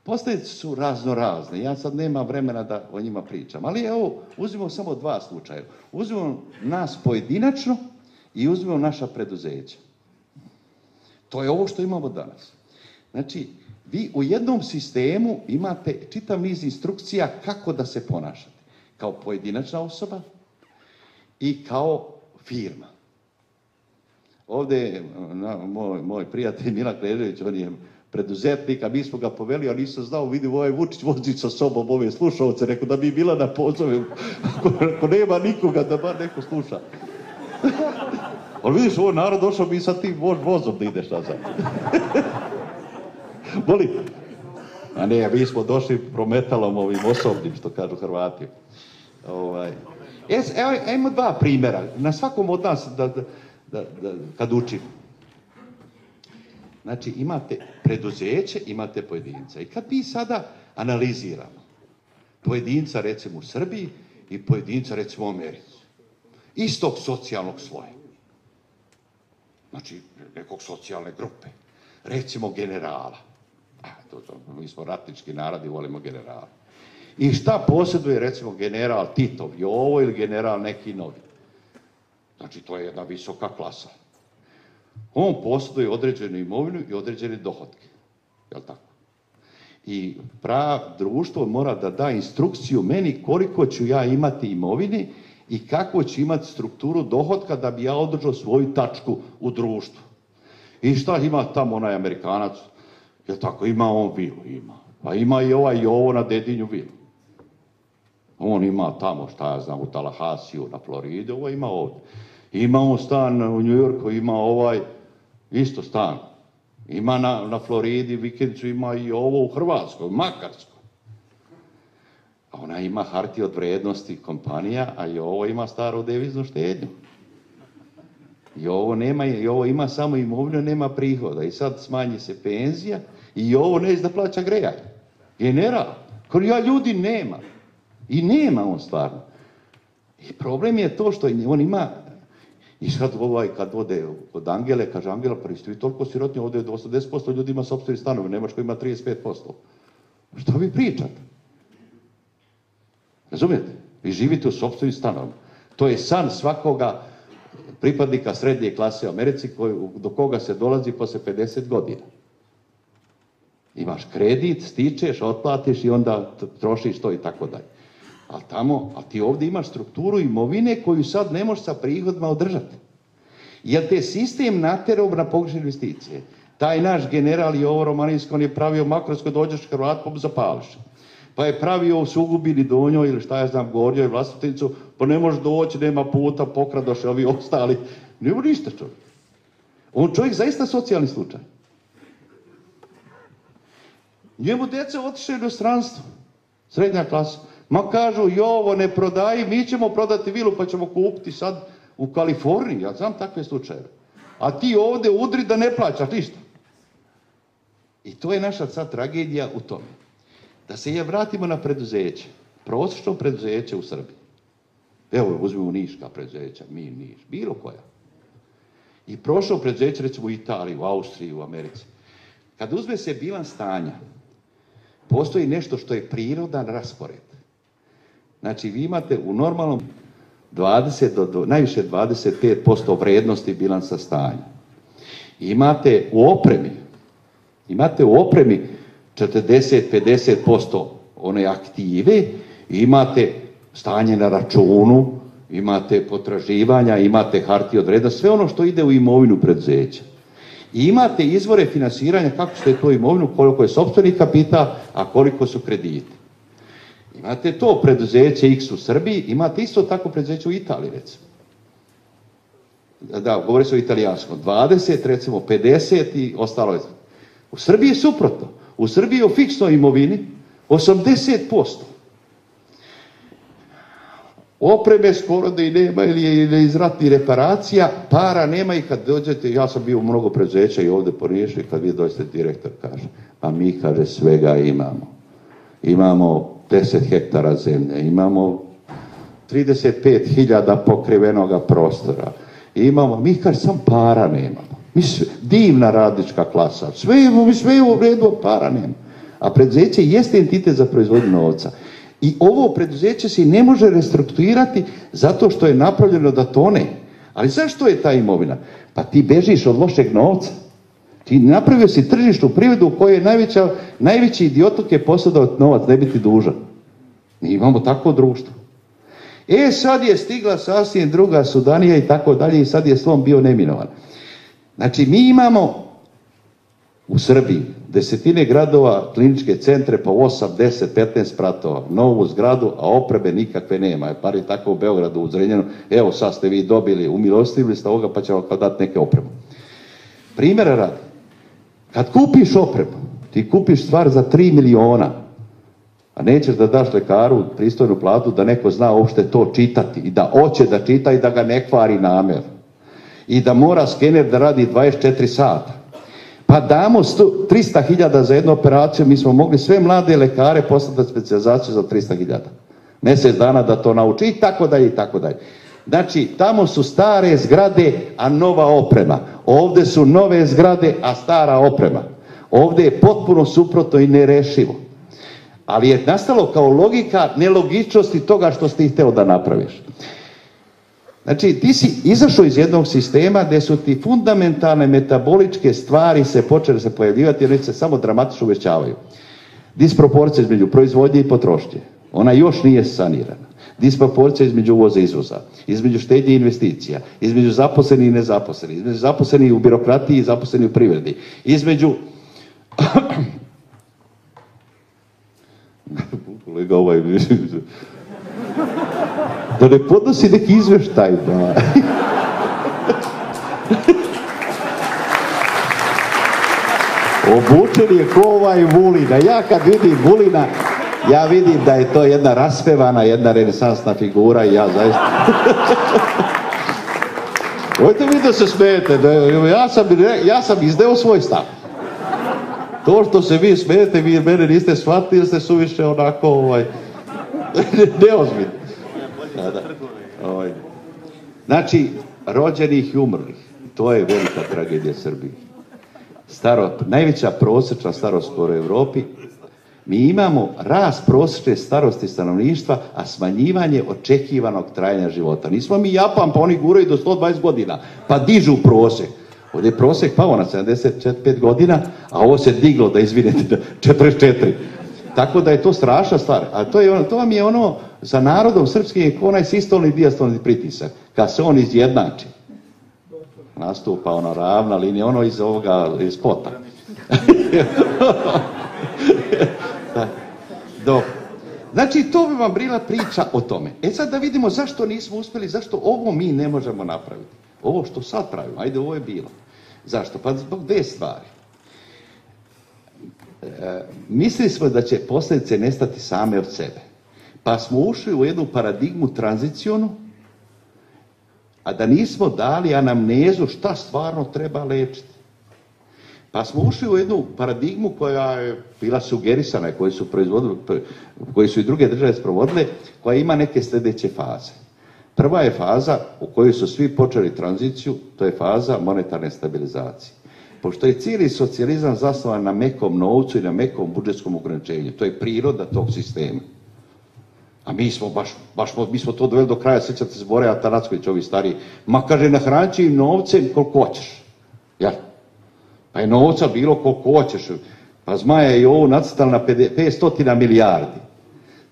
Posljedice su razno razne. Ja sad nema vremena da o njima pričam. Ali evo, uzmimo samo dva slučaja. Uzmimo nas pojedinačno i uzmimo naša preduzeća. To je ovo što imamo danas. Znači, vi u jednom sistemu imate čitav niz instrukcija kako da se ponašate. Kao pojedinačna osoba i kao firma. Ovdje na, moj, moj prijatelj Mila Krežević, on je preduzetnik, a mi smo ga poveli, a nisam znao, vidim ovaj Vučić vozi sa sobom ove slušalce, rekao da bi bila na pozove, ako, nema nikoga, da bar neko sluša. Ali vidiš, ovo narod došao mi sa tim voz, vozom da ideš nazad. Boli? A ne, mi smo došli prometalom ovim osobnim, što kažu Hrvati. Ovaj. Evo, ajmo dva primjera. Na svakom od nas, da, da, da kad učim. Znači, imate preduzeće, imate pojedinca. I kad mi sada analiziramo pojedinca, recimo, u Srbiji i pojedinca, recimo, u Americi, istog socijalnog sloja, znači, nekog socijalne grupe, recimo generala, a, to, to, mi smo ratnički narodi, volimo generala. I šta posjeduje, recimo, general Titov, Jovo ili general neki novi? Znači, to je jedna visoka klasa. On posjeduje određenu imovinu i određene dohodke. Jel tako? I prav društvo mora da da instrukciju meni koliko ću ja imati imovine i kako ću imati strukturu dohodka da bi ja održao svoju tačku u društvu. I šta ima tamo onaj Amerikanac? Jel tako? Ima on vilu, ima. Pa ima i ovaj Jovo na Dedinju vilu. On ima tamo, šta ja znam, u Talahasiju, na Floride, ovo ima ovdje. Ima on stan u New Yorku, ima ovaj isto stan. Ima na, na Floridi, vikendicu ima i ovo u Hrvatskoj, Makarskoj. A ona ima harti od vrednosti kompanija, a i ovo ima staru deviznu štednju. I ovo, nema, I ovo ima samo imovinu, nema prihoda. I sad smanji se penzija i ovo neće da plaća grejanje. General. Ko ja ljudi nema. I nema on stvarno. I problem je to što on ima i sad ovaj kad ode kod Angele, kaže Angela, pa vi toliko sirotni, ovdje 80% ljudi ima sobstveni stanovi, Nemačko ima 35%. Što vi pričate? Razumijete? Vi živite u sobstvenim stanovima. To je san svakoga pripadnika srednje klase u Americi koji, do koga se dolazi posle 50 godina. Imaš kredit, stičeš, otplatiš i onda trošiš to i tako dalje. A tamo, a ti ovdje imaš strukturu imovine koju sad ne možeš sa prihodima održati. Jer te sistem naterao na pogrešne investicije. Taj naš general i ovo on je pravio makrosko, dođeš Hrvat, pa zapališ. Pa je pravio Sugubini donjoj ili šta ja znam gornjoj vlastiticu, pa ne može doći, nema puta, pokradoše ovi ostali. Nema ništa čovjek. On čovjek zaista socijalni slučaj. Njemu djeca otiše u inostranstvo. Srednja klasa. Ma kažu, jo, ovo ne prodaji, mi ćemo prodati vilu pa ćemo kupiti sad u Kaliforniji. Ja znam takve slučajeve. A ti ovdje udri da ne plaćaš ništa. I to je naša sad tragedija u tome. Da se je vratimo na preduzeće. Prosječno preduzeće u Srbiji. Evo, uzmemo Niška preduzeća, mi Niš, bilo koja. I prošlo preduzeće, recimo u Italiji, u Austriji, u Americi. Kad uzme se bilan stanja, postoji nešto što je prirodan raspored. Znači, vi imate u normalnom 20 do, najviše 25% vrijednosti bilansa stanja. Imate u opremi, imate u opremi 40-50% one aktive, imate stanje na računu, imate potraživanja, imate hartije od reda, sve ono što ide u imovinu preduzeća. I imate izvore finansiranja kako ste to imovinu, koliko je sopstveni kapital, a koliko su krediti. Imate to preduzeće X u Srbiji, imate isto tako preduzeće u Italiji, recimo. Da, govori se o italijanskom. 20, recimo 50 i ostalo je. U Srbiji je suprotno. U Srbiji je u fiksnoj imovini 80%. Opreme skoro da i nema ili je iz ratnih reparacija, para nema i kad dođete, ja sam bio u mnogo preduzeća i ovdje po kad vi dođete direktor kaže, pa mi kaže svega imamo. Imamo 10 hektara zemlje, imamo 35.000 pokrivenoga prostora, imamo, mi kaže sam para nemamo. Mi sve, divna radnička klasa, sve imamo, mi sve imamo u redu, para nema. A preduzeće jeste entitet za proizvodnju novca. I ovo preduzeće se ne može restrukturirati zato što je napravljeno da tone. Ali zašto je ta imovina? Pa ti bežiš od lošeg novca. Ti napravio si tržišnu privredu u kojoj je najveća, najveći idiotok je posjedovati novac, ne biti dužan. Mi imamo takvo društvo. E sad je stigla sasvim druga Sudanija i tako dalje i sad je slom bio neminovan. Znači mi imamo u Srbiji desetine gradova, kliničke centre po 8, 10, 15 spratova, novu zgradu, a opreme nikakve nema. Par je tako u Beogradu, u Zrenjanu, evo sad ste vi dobili, umilostivili ste ovoga pa ćemo kao dati neke opremu. Primjera radi, kad kupiš opremu, ti kupiš stvar za 3 miliona, a nećeš da daš lekaru pristojnu platu da neko zna uopšte to čitati i da hoće da čita i da ga ne kvari namjer. I da mora skener da radi 24 sata. Pa damo 300.000 za jednu operaciju, mi smo mogli sve mlade lekare poslati specijalizaciju za 300.000. Mjesec dana da to nauči i tako dalje i tako dalje. Znači, tamo su stare zgrade, a nova oprema. Ovdje su nove zgrade, a stara oprema. Ovdje je potpuno suprotno i nerešivo. Ali je nastalo kao logika nelogičnosti toga što si htio da napraviš. Znači, ti si izašao iz jednog sistema gdje su ti fundamentalne metaboličke stvari se počele se pojavljivati jer se samo dramatično uvećavaju. Disproporcija između proizvodnje i potrošnje. Ona još nije sanirana. Disproporcija između uvoza i izvoza, između štednje i investicija, između zaposlenih i nezaposlenih, između zaposlenih u birokratiji i zaposlenih u privredi, između kolega ovaj da ne podnosi neki izveštaj. Da. Obučen je ko ovaj Vulina. Ja kad vidim Vulina, ja vidim da je to jedna raspevana, jedna renesansna figura i ja zaista... Ojte vi da se smijete, da, ja, sam, ja sam izdeo svoj stav. To što se vi smijete, vi mene niste shvatili, jer ste suviše onako, ovaj, neozbiljni. Da, da. Ovaj. Znači, rođenih i umrlih. To je velika tragedija Srbije. Staro, najveća prosječna starost u Europi. Mi imamo rast prosječne starosti stanovništva, a smanjivanje očekivanog trajanja života. Nismo mi Japan, pa oni guraju do 120 godina, pa dižu prosjek. Ovdje je prosjek pao na 75 godina, a ovo se diglo da izvinete na 44. Tako da je to strašna stvar. A to, je ono, to vam je ono za narodom srpskim onaj sistolni dijastolni pritisak. Kad se on izjednači. Nastupa ona ravna linija, ono iz ovoga, iz pota. Dok Znači, to bi vam bila priča o tome. E sad da vidimo zašto nismo uspjeli, zašto ovo mi ne možemo napraviti. Ovo što sad pravimo, ajde, ovo je bilo. Zašto? Pa zbog dvije stvari. E, mislili smo da će posljedice nestati same od sebe. Pa smo ušli u jednu paradigmu tranzicionu, a da nismo dali anamnezu šta stvarno treba lečiti. Pa smo ušli u jednu paradigmu koja je bila sugerisana, koju su, koju su i druge države sprovodile, koja ima neke sljedeće faze. Prva je faza u kojoj su svi počeli tranziciju, to je faza monetarne stabilizacije. Pošto je cijeli socijalizam zasnovan na mekom novcu i na mekom budžetskom ograničenju, to je priroda tog sistema. A mi smo baš, baš mi smo to doveli do kraja, sjećate se Bore Atanacković, ovi stari, ma kaže nahranit im novcem koliko hoćeš. Jel? Pa je novca bilo koliko hoćeš. Pa Zmaja je i ovo nacrtala na 500 milijardi.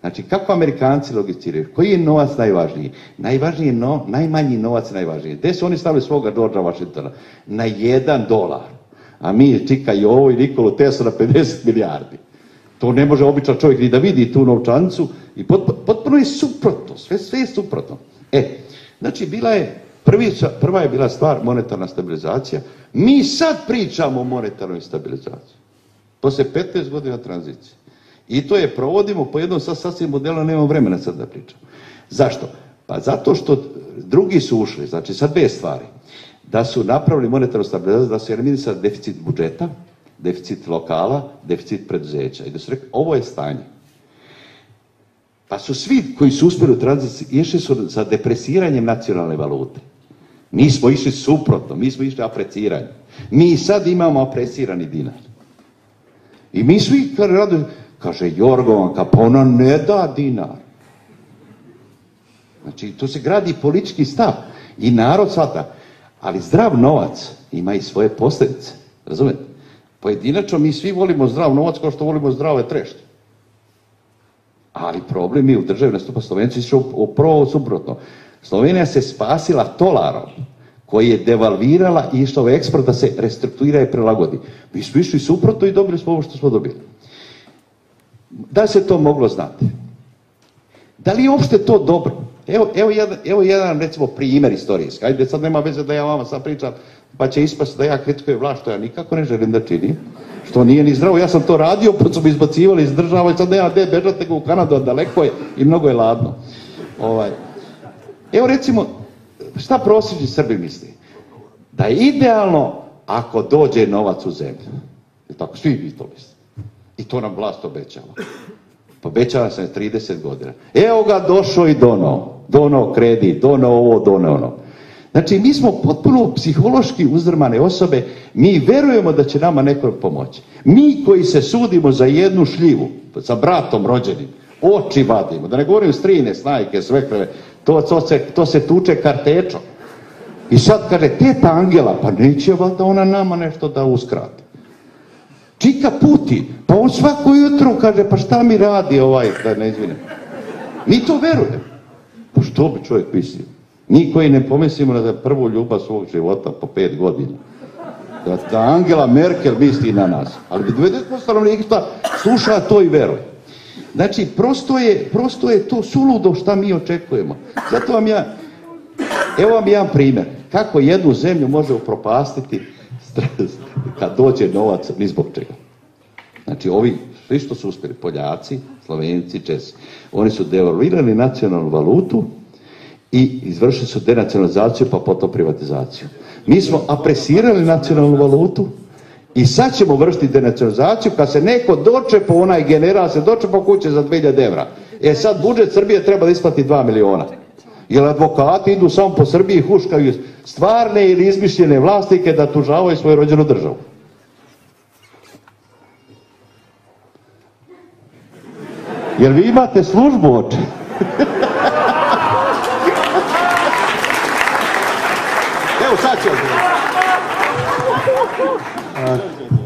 Znači, kako Amerikanci logiciraju? Koji je novac najvažniji? Najvažniji je no, najmanji novac najvažniji. Gdje su oni stavili svoga Georgea Washingtona? Na jedan dolar. A mi čika i ovo i Nikolu Tesla na 50 milijardi. To ne može običan čovjek ni da vidi tu novčancu i potpuno je suprotno, sve, sve je suprotno. E, znači bila je, prva je bila stvar monetarna stabilizacija. Mi sad pričamo o monetarnoj stabilizaciji. Poslije 15 godina tranzicije. I to je provodimo po jednom sasvim modelu, nemamo vremena sad da pričam. Zašto? Pa zato što drugi su ušli, znači sad dvije stvari. Da su napravili monetarnu stabilizaciju, da su eliminisali deficit budžeta, deficit lokala, deficit preduzeća. I da su rekli, ovo je stanje. Pa su svi koji su uspjeli u tranziciji išli su za depresiranjem nacionalne valute. Mi smo išli suprotno, mi smo išli apreciranje. Mi sad imamo apresirani dinar. I mi svi rado, kaže Jorgovanka, pa ona ne da dinar. Znači, to se gradi politički stav. I narod svata. Ali zdrav novac ima i svoje posljedice. Razumete? Pojedinačno mi svi volimo zdrav novac kao što volimo zdrave trešće. Ali problem je u državi nastupa Slovenci išao upravo suprotno. Slovenija se spasila tolarom koji je devalvirala i išla u eksport da se restrukturira i prilagodi. Mi smo išli suprotno i dobili smo ovo što smo dobili. Da se to moglo znati? Da li je uopšte to dobro? Evo, evo, jedan, evo jedan recimo primjer istorijski. Ajde, sad nema veze da ja vama sad pričam, pa će ispasti da ja kritikujem vlast, što ja nikako ne želim da činim. Što nije ni zdravo. Ja sam to radio, pa su mi izbacivali iz država i sad nema gdje bežati u Kanadu, daleko je i mnogo je ladno. Ovaj. Evo recimo, šta prosječni Srbi misli? Da je idealno ako dođe novac u zemlju. I tako, svi vi to misli. I to nam vlast obećava. Obećava se 30 godina. Evo ga došao i dono. Dono kredit, dono ovo, dono ono. Znači, mi smo potpuno psihološki uzdrmane osobe, mi verujemo da će nama neko pomoći. Mi koji se sudimo za jednu šljivu, sa bratom rođenim, oči vadimo, da ne govorim strine, snajke, svekrve, to, to, se, to se tuče kartečom. I sad kaže, teta Angela, pa neće valjda ona nama nešto da uskrati. Čika puti, pa on svako jutro kaže, pa šta mi radi ovaj, da ne izvinem. Mi to verujemo. Pa što bi čovjek mislio? Mi koji ne pomislimo na prvu ljubav svog života po pet godina. Da, Angela Merkel misli na nas. Ali 90% stanovništva sluša to i veruje. Znači, prosto je, prosto je to suludo šta mi očekujemo. Zato vam ja, evo vam jedan primjer. Kako jednu zemlju može upropastiti kad dođe novac ni zbog čega. Znači, ovi svi što su uspjeli, Poljaci, Slovenci, Česi, oni su devalvirali nacionalnu valutu i izvršili su denacionalizaciju pa potom privatizaciju. Mi smo apresirali nacionalnu valutu i sad ćemo vršiti denacionalizaciju kad se neko doče po onaj general se doče po kuće za 2000 evra. E sad budžet Srbije treba da isplati 2 miliona. Jer advokati idu samo po Srbiji i huškaju stvarne ili izmišljene vlasnike da tužavaju svoju rođenu državu. Jer vi imate službu oče. Evo sad ću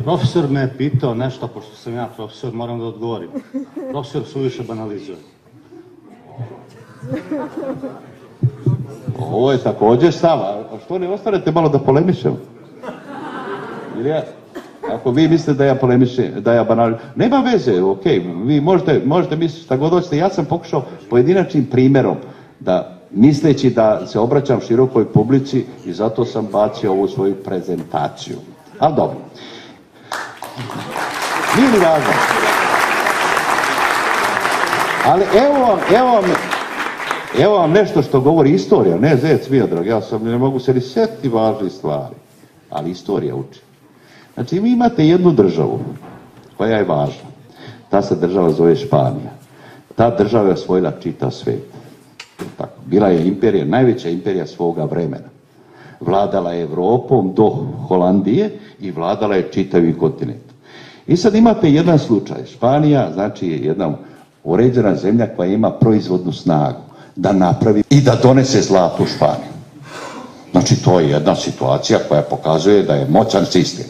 Profesor me je pitao nešto, pošto sam ja profesor, moram da odgovorim. Profesor suviše banalizuje. Ovo je također stav, a što ne ostanete malo da polemišemo? Ili ja, ako vi mislite da ja polemičem, da ja banal, nema veze, ok, vi možete, možete misliti šta god hoćete. Ja sam pokušao pojedinačnim primjerom da misleći da se obraćam širokoj publici i zato sam bacio ovu svoju prezentaciju. Ali dobro. Nije ni važno. Ali evo vam, evo vam, evo vam nešto što govori istorija, ne zec Miodrag, ja sam ne mogu se ni sjetiti stvari, ali istorija uči. Znači vi imate jednu državu koja je važna. Ta se država zove Španija. Ta država je osvojila čitav svijet. Tako. Bila je imperija, najveća imperija svoga vremena. Vladala je Europom do Holandije i vladala je čitavim kontinentom. I sad imate jedan slučaj. Španija, znači je jedna uređena zemlja koja ima proizvodnu snagu da napravi i da donese zlatu Španiju. Znači to je jedna situacija koja pokazuje da je moćan sistem.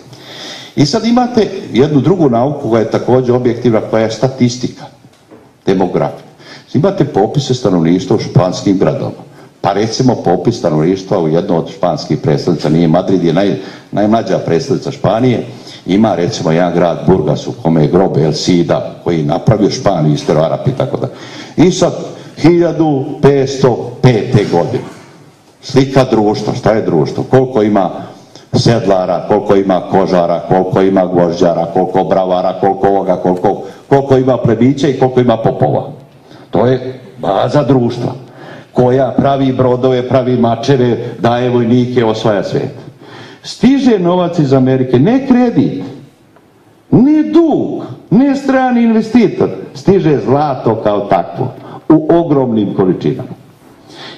I sad imate jednu drugu nauku koja je također objektivna, koja je statistika, demografija. Imate popise stanovništva u španskim gradovima. Pa recimo popis stanovništva u jedno od španskih predstavnica, nije Madrid, je naj, najmlađa predstavnica Španije, ima recimo jedan grad Burgas u kome je grob El Sida koji je napravio Španiju, istero Arap i tako da. I sad 1505. godine. Slika društva, šta je društvo? Koliko ima sedlara, koliko ima kožara, koliko ima gvožđara, koliko bravara, koliko ovoga, koliko, koliko ima plebića i koliko ima popova. To je baza društva koja pravi brodove, pravi mačeve, daje vojnike, osvaja svijet. Stiže novac iz Amerike, ne kredit, ne dug, ne strani investitor, stiže zlato kao takvo u ogromnim količinama.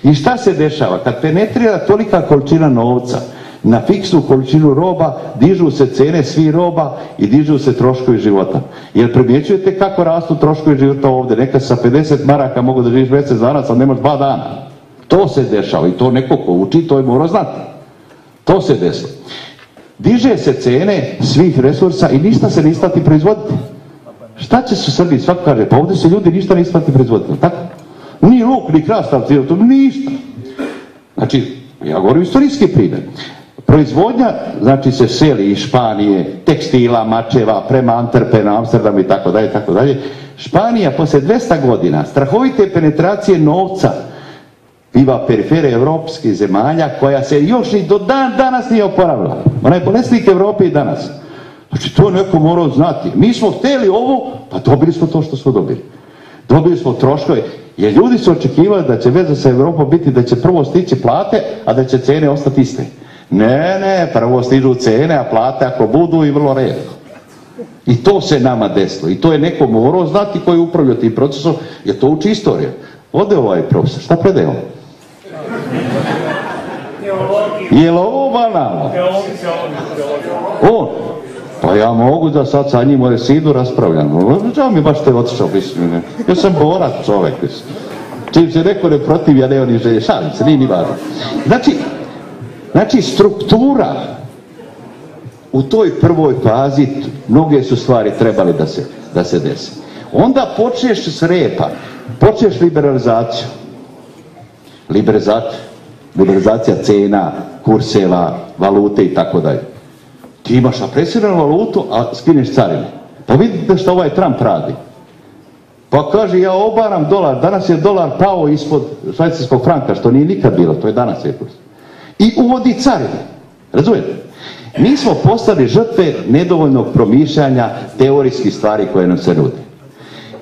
I šta se dešava? Kad penetrira tolika količina novca, na fiksnu količinu roba dižu se cene svih roba i dižu se troškovi života. Jer primjećujete kako rastu troškovi života ovdje? Neka sa 50 maraka mogu da živiš mjesec dana, sad nemaš dva dana. To se dešava i to neko ko uči, to je mora znati. To se desilo. Diže se cene svih resursa i ništa se ne isplati proizvoditi. Šta će se u Srbiji? Svako kaže, pa ovdje se ljudi ništa ne isplati proizvoditi. Tako? Ni luk, ni krastavci, ništa. Znači, ja govorim istorijski primjer. Proizvodnja, znači se seli iz Španije, tekstila, mačeva, prema Antwerpena, Amsterdam i tako dalje, tako dalje. Španija poslije 200 godina strahovite penetracije novca biva perifere evropskih zemalja koja se još i do dan danas nije oporavila. Ona je bolesnik Evrope i danas. Znači to neko morao znati. Mi smo htjeli ovo, pa dobili smo to što smo dobili. Dobili smo troškove, jer ljudi su očekivali da će veza sa Evropom biti da će prvo stići plate, a da će cene ostati iste. Ne, ne, prvo stižu cene, a plate ako budu i vrlo redko. I to se nama desilo. I to je neko morao znati koji upravlja tim procesom, jer to uči istorija. Ode ovaj profesor, šta predaje on? Je li ovo banalno? On? Pa ja mogu da sad sa njim u Residu raspravljam. Žao mi baš te otišao, mislim. Ja sam borac čovjek, mislim. Čim se neko ne protiv, ja ne oni želje. Šalim se, nije ni važno. Znači, znači, struktura u toj prvoj fazi mnoge su stvari trebali da se, da se desi. Onda počneš s repa, počneš liberalizaciju. Liberalizaciju, liberalizacija cena, kurseva, valute i tako dalje. Ti imaš apresiranu valutu, a skineš carine. Pa vidite što ovaj Trump radi. Pa kaže, ja obaram dolar, danas je dolar pao ispod švajcarskog franka, što nije nikad bilo, to je danas je kurs. I uvodi carine. Razumijete? Mi smo postali žrtve nedovoljnog promišljanja teorijskih stvari koje nam se nude.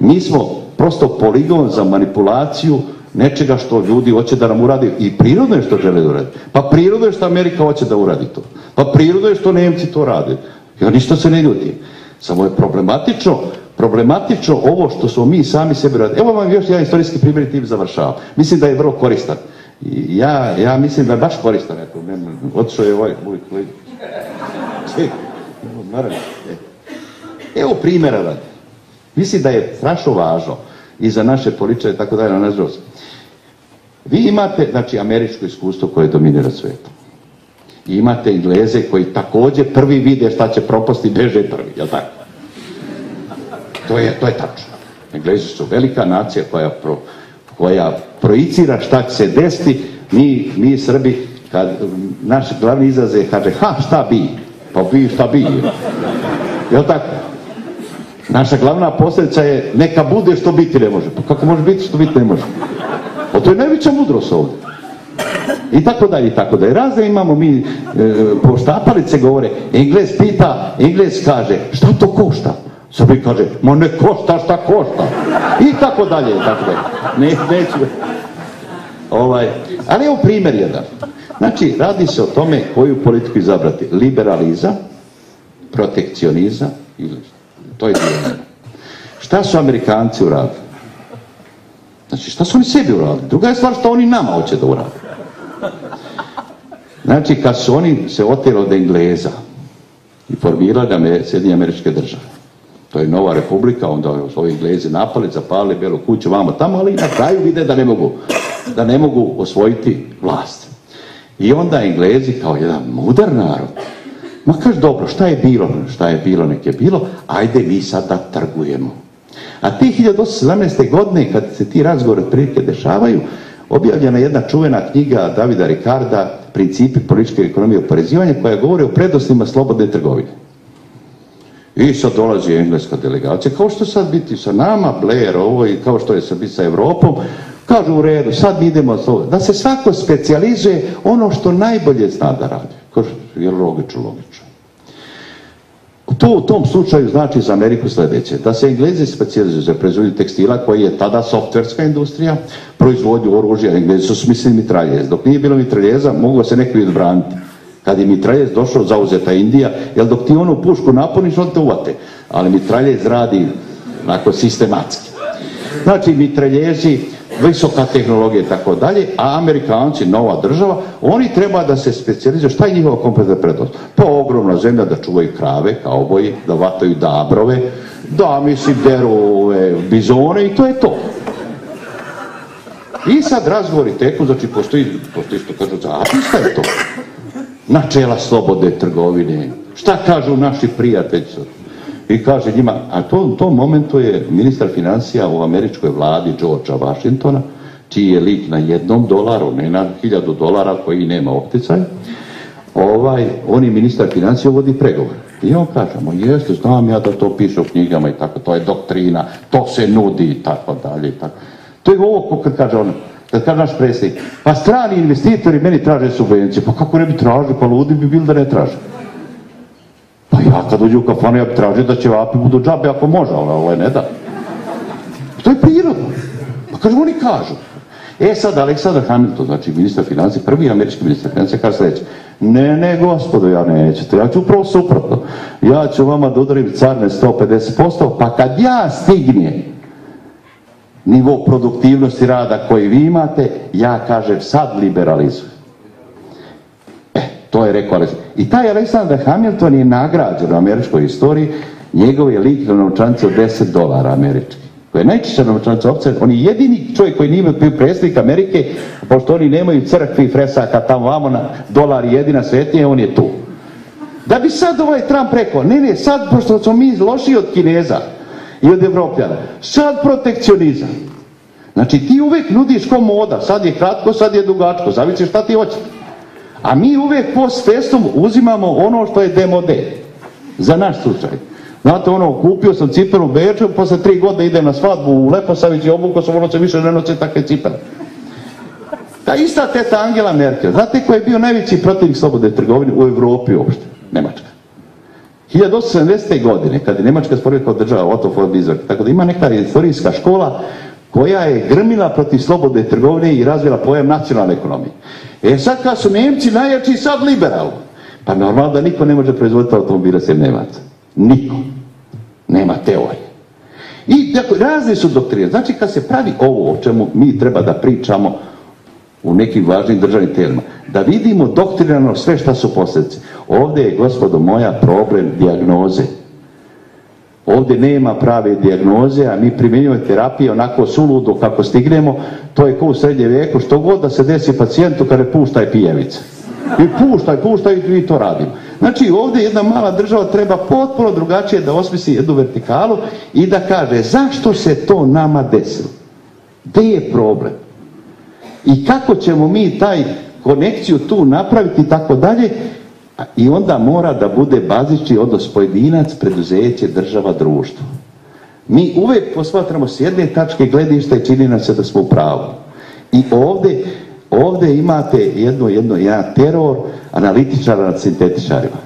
Mi smo prosto poligon za manipulaciju nečega što ljudi hoće da nam uradi i prirodno je što žele da uradi. Pa prirodno je što Amerika hoće da uradi to. Pa prirodno je što Nemci to rade. Ja ništa se ne ljuti. Samo je problematično, problematično ovo što smo mi sami sebi radili. Evo vam još jedan istorijski primjer i tim završavam. Mislim da je vrlo koristan. Ja, ja mislim da je baš koristan. Eto, otišao je ovaj moj kolega. Evo primjera radi. Mislim da je strašno važno i za naše političare i tako dalje, na nažalost. Vi imate, znači, američko iskustvo koje dominira svijetom. I imate Engleze koji također prvi vide šta će propasti, beže prvi, jel tako? To je, to je tačno. Englezi su velika nacija koja, pro, koja projicira šta će se desiti. Mi, mi Srbi, kad naš glavni izraz je, kaže, ha, šta bi? Pa bi, šta bi? Jel tako? Naša glavna posljedica je neka bude što biti ne može. Pa kako može biti što biti ne može? Pa to je najveća mudrost ovdje. I tako dalje, i tako dalje. Razne imamo mi, e, poštapalice govore, Englez pita, Englez kaže, šta to košta? Srbi kaže, ma ne košta šta košta. I tako dalje, tako dalje. Ne, neću. Ovaj, ali evo primjer jedan. Znači, radi se o tome koju politiku izabrati. Liberalizam, protekcionizam ili to je dio. Šta su Amerikanci uradili? Znači, šta su oni sebi uradili? Druga je stvar što oni nama hoće da urade. Znači, kad su oni se oteli od Engleza i formirali Sjedinje američke države, to je nova republika, onda su ovi Englezi napali, zapali Belu kuću, vamo tamo, ali na kraju vide da ne mogu, da ne mogu osvojiti vlast. I onda Englezi kao jedan mudar narod, ma kaže dobro, šta je bilo, šta je bilo, nek je bilo, ajde mi sad da trgujemo. A te 1817. godine, kad se ti razgovori otprilike dešavaju, objavljena je jedna čuvena knjiga Davida Ricarda, Principi političke ekonomije oporezivanja, koja govori o prednostima slobodne trgovine. I sad dolazi engleska delegacija, kao što sad biti sa nama, Blair, ovo i kao što je sad biti sa Europom, kažu u redu, sad idemo, da se svako specijalizuje ono što najbolje zna da radi. Kaže, je logično, logično. To u tom slučaju znači za Ameriku sljedeće, da se Englezi specijalizuju za proizvodnju tekstila koji je tada softverska industrija, proizvodnju oružja, Englezi su smislili mitraljez. Dok nije bilo mitraljeza, moglo se neko odbraniti. Kad je mitraljez došao, zauzeta Indija, jer dok ti onu pušku napuniš, on te uvate. Ali mitraljez radi onako sistematski. Znači, mitraljezi, visoka tehnologija i tako dalje, a Amerikanci, nova država, oni treba da se specijalizuju. Šta je njihova kompletna prednost? Pa ogromna zemlja da čuvaju krave, kao oboji, da vataju dabrove, da, mislim, deru ove, bizone i to je to. I sad razgovori teku, znači postoji, postoji što kažu zapis, šta je to? Načela slobode trgovine. Šta kažu naši prijatelji? I kaže njima, a to u tom momentu je ministar financija u američkoj vladi Georgea Washingtona, čiji je lik na jednom dolaru, ne na hiljadu dolara koji nema opticaj, ovaj, on je ministar financija vodi pregovor. I on kaže, mo jeste, znam ja da to piše u knjigama i tako, to je doktrina, to se nudi i tako dalje i tako. To je ovo kad kaže on, kad kaže naš predsjednik, pa strani investitori meni traže subvencije, pa kako ne bi tražili, pa ludi bi bili da ne traže. Pa ja kad uđu u kafanu ja bi tražio da će vapi budu džabe ako može, ali ovaj ne da. To je prirodno. Pa kažu, oni kažu. E sad, Aleksandar Hamilton, znači ministar financija, prvi američki ministar financija, kaže sljedeće. Ne, ne, gospodo, ja nećete. Ja ću upravo suprotno. Ja ću vama da udarim carne 150%, pa kad ja stignem nivo produktivnosti rada koji vi imate, ja kažem sad liberalizujem. E, to je rekao Aleksandar. I taj Aleksandar Hamilton je nagrađen u američkoj istoriji, njegov je lik na novčanci od 10 dolara američki. Koja je najčešća novčanica opcija, on je jedini čovjek koji nije bio predsjednik Amerike, pošto oni nemaju crkvi i fresaka tamo vamo na dolar jedina svetnije, on je tu. Da bi sad ovaj Trump rekao, ne, ne, sad, pošto smo mi loši od Kineza i od Evropljana, sad protekcionizam. Znači ti uvijek nudiš ko moda, sad je kratko, sad je dugačko, zavisi šta ti hoćeš. A mi uvijek post festom uzimamo ono što je demode. Za naš slučaj. Znate ono, kupio sam cipelu u Beču, posle tri godine idem na svadbu u Leposavić i obukao sam ono se više ne noće takve cipele. Ta ista teta Angela Merkel, znate ko je bio najveći protivnik slobode trgovine u Europi uopšte? Nemačka. 1870. godine, kad je Nemačka stvorila kao država Otto von Bismarck, tako da ima neka istorijska škola koja je grmila protiv slobode trgovine i razvila pojam nacionalne ekonomije. E sad kad su Nemci najjači, sad liberalni. Pa normalno da niko ne može proizvoditi automobile sem Nemaca. Niko. Nema teorije. I dakle, razne su doktrine. Znači kad se pravi ovo o čemu mi treba da pričamo u nekim važnim državnim telima, da vidimo doktrinarno sve šta su posljedice. Ovdje je, gospodo moja, problem dijagnoze. Ovdje nema prave dijagnoze, a mi primjenjujemo terapije onako suludo kako stignemo, to je ko u srednje vijeku, što god da se desi pacijentu kada je pijevica. I puštaj, puštaj i mi to radimo. Znači ovdje jedna mala država treba potpuno drugačije da osmisli jednu vertikalu i da kaže zašto se to nama desilo? Gdje je problem? I kako ćemo mi taj konekciju tu napraviti i tako dalje I onda mora da bude bazični odnos pojedinac, preduzeće, država, društvo. Mi uvijek posmatramo s jedne tačke gledišta i čini nam se da smo u pravu. I ovdje, ovdje imate jedno, jedno, jedan teror analitičara nad sintetičarima.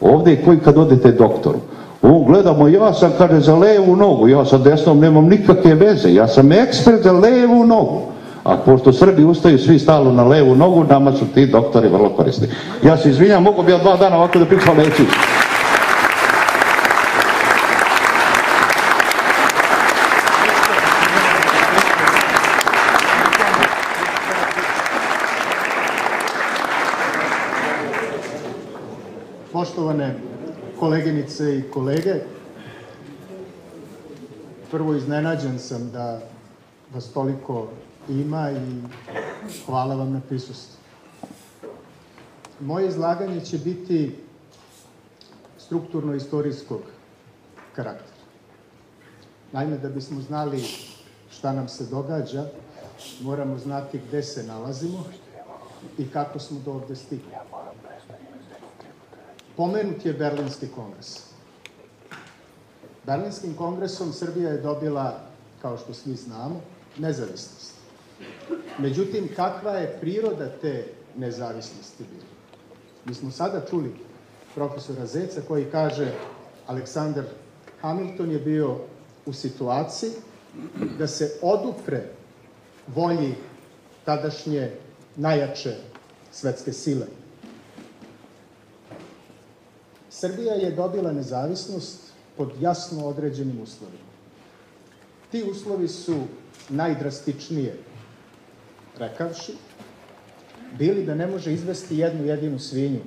Ovdje koji kad odete doktoru, on gledamo, ja sam kaže za levu nogu, ja sa desnom nemam nikakve veze, ja sam ekspert za levu nogu. A pošto Srbi ustaju svi stalno na levu nogu, nama su ti doktori vrlo korisni. Ja se izvinjam, mogu bi ja dva dana ovako da pričam neću. Poštovane koleginice i kolege, prvo iznenađen sam da vas toliko ima i hvala vam na prisustvu. Moje izlaganje će biti strukturno-istorijskog karaktera. Naime, da bismo znali šta nam se događa, moramo znati gde se nalazimo i kako smo do ovde stigli. Pomenut je Berlinski kongres. Berlinskim kongresom Srbija je dobila, kao što svi znamo, nezavisnost. Međutim, kakva je priroda te nezavisnosti bila? Mi smo sada čuli profesora Zeca koji kaže Aleksandar Hamilton je bio u situaciji da se odupre volji tadašnje najjače svetske sile. Srbija je dobila nezavisnost pod jasno određenim uslovima. Ti uslovi su najdrastičnije rekavši, bili da ne može izvesti jednu jedinu svinju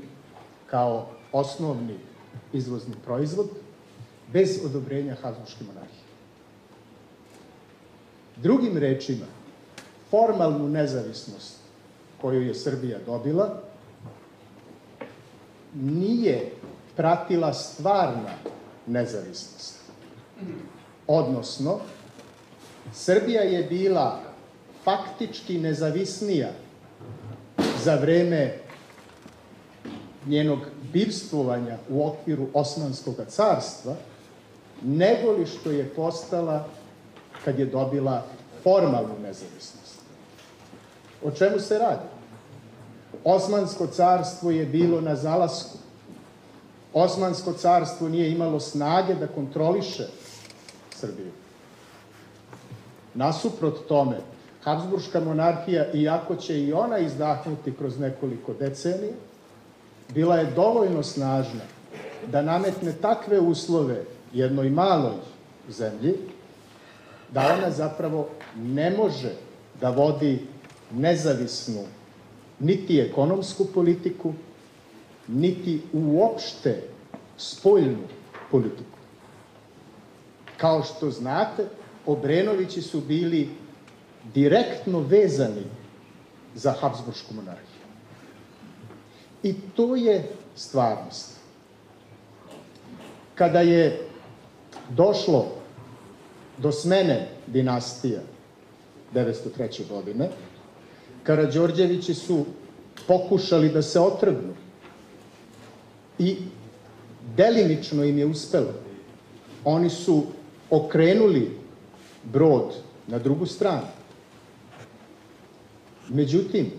kao osnovni izvozni proizvod bez odobrenja Habsburške monarhije. Drugim rečima, formalnu nezavisnost koju je Srbija dobila nije pratila stvarna nezavisnost. Odnosno, Srbija je bila faktički nezavisnija za vreme njenog bivstvovanja u okviru Osmanskog carstva, nego li što je postala kad je dobila formalnu nezavisnost. O čemu se radi? Osmansko carstvo je bilo na zalasku. Osmansko carstvo nije imalo snage da kontroliše Srbiju. Nasuprot tome, Habsburška monarhija, iako će i ona izdahnuti kroz nekoliko decenija, bila je dovoljno snažna da nametne takve uslove jednoj maloj zemlji, da ona zapravo ne može da vodi nezavisnu niti ekonomsku politiku, niti uopšte spoljnu politiku. Kao što znate, Obrenovići su bili direktno vezani za Habsburšku monarhiju. I to je stvarnost. Kada je došlo do smene dinastija 903. godine, Karađorđevići su pokušali da se otrgnu i delimično im je uspelo. Oni su okrenuli brod na drugu stranu. Međutim,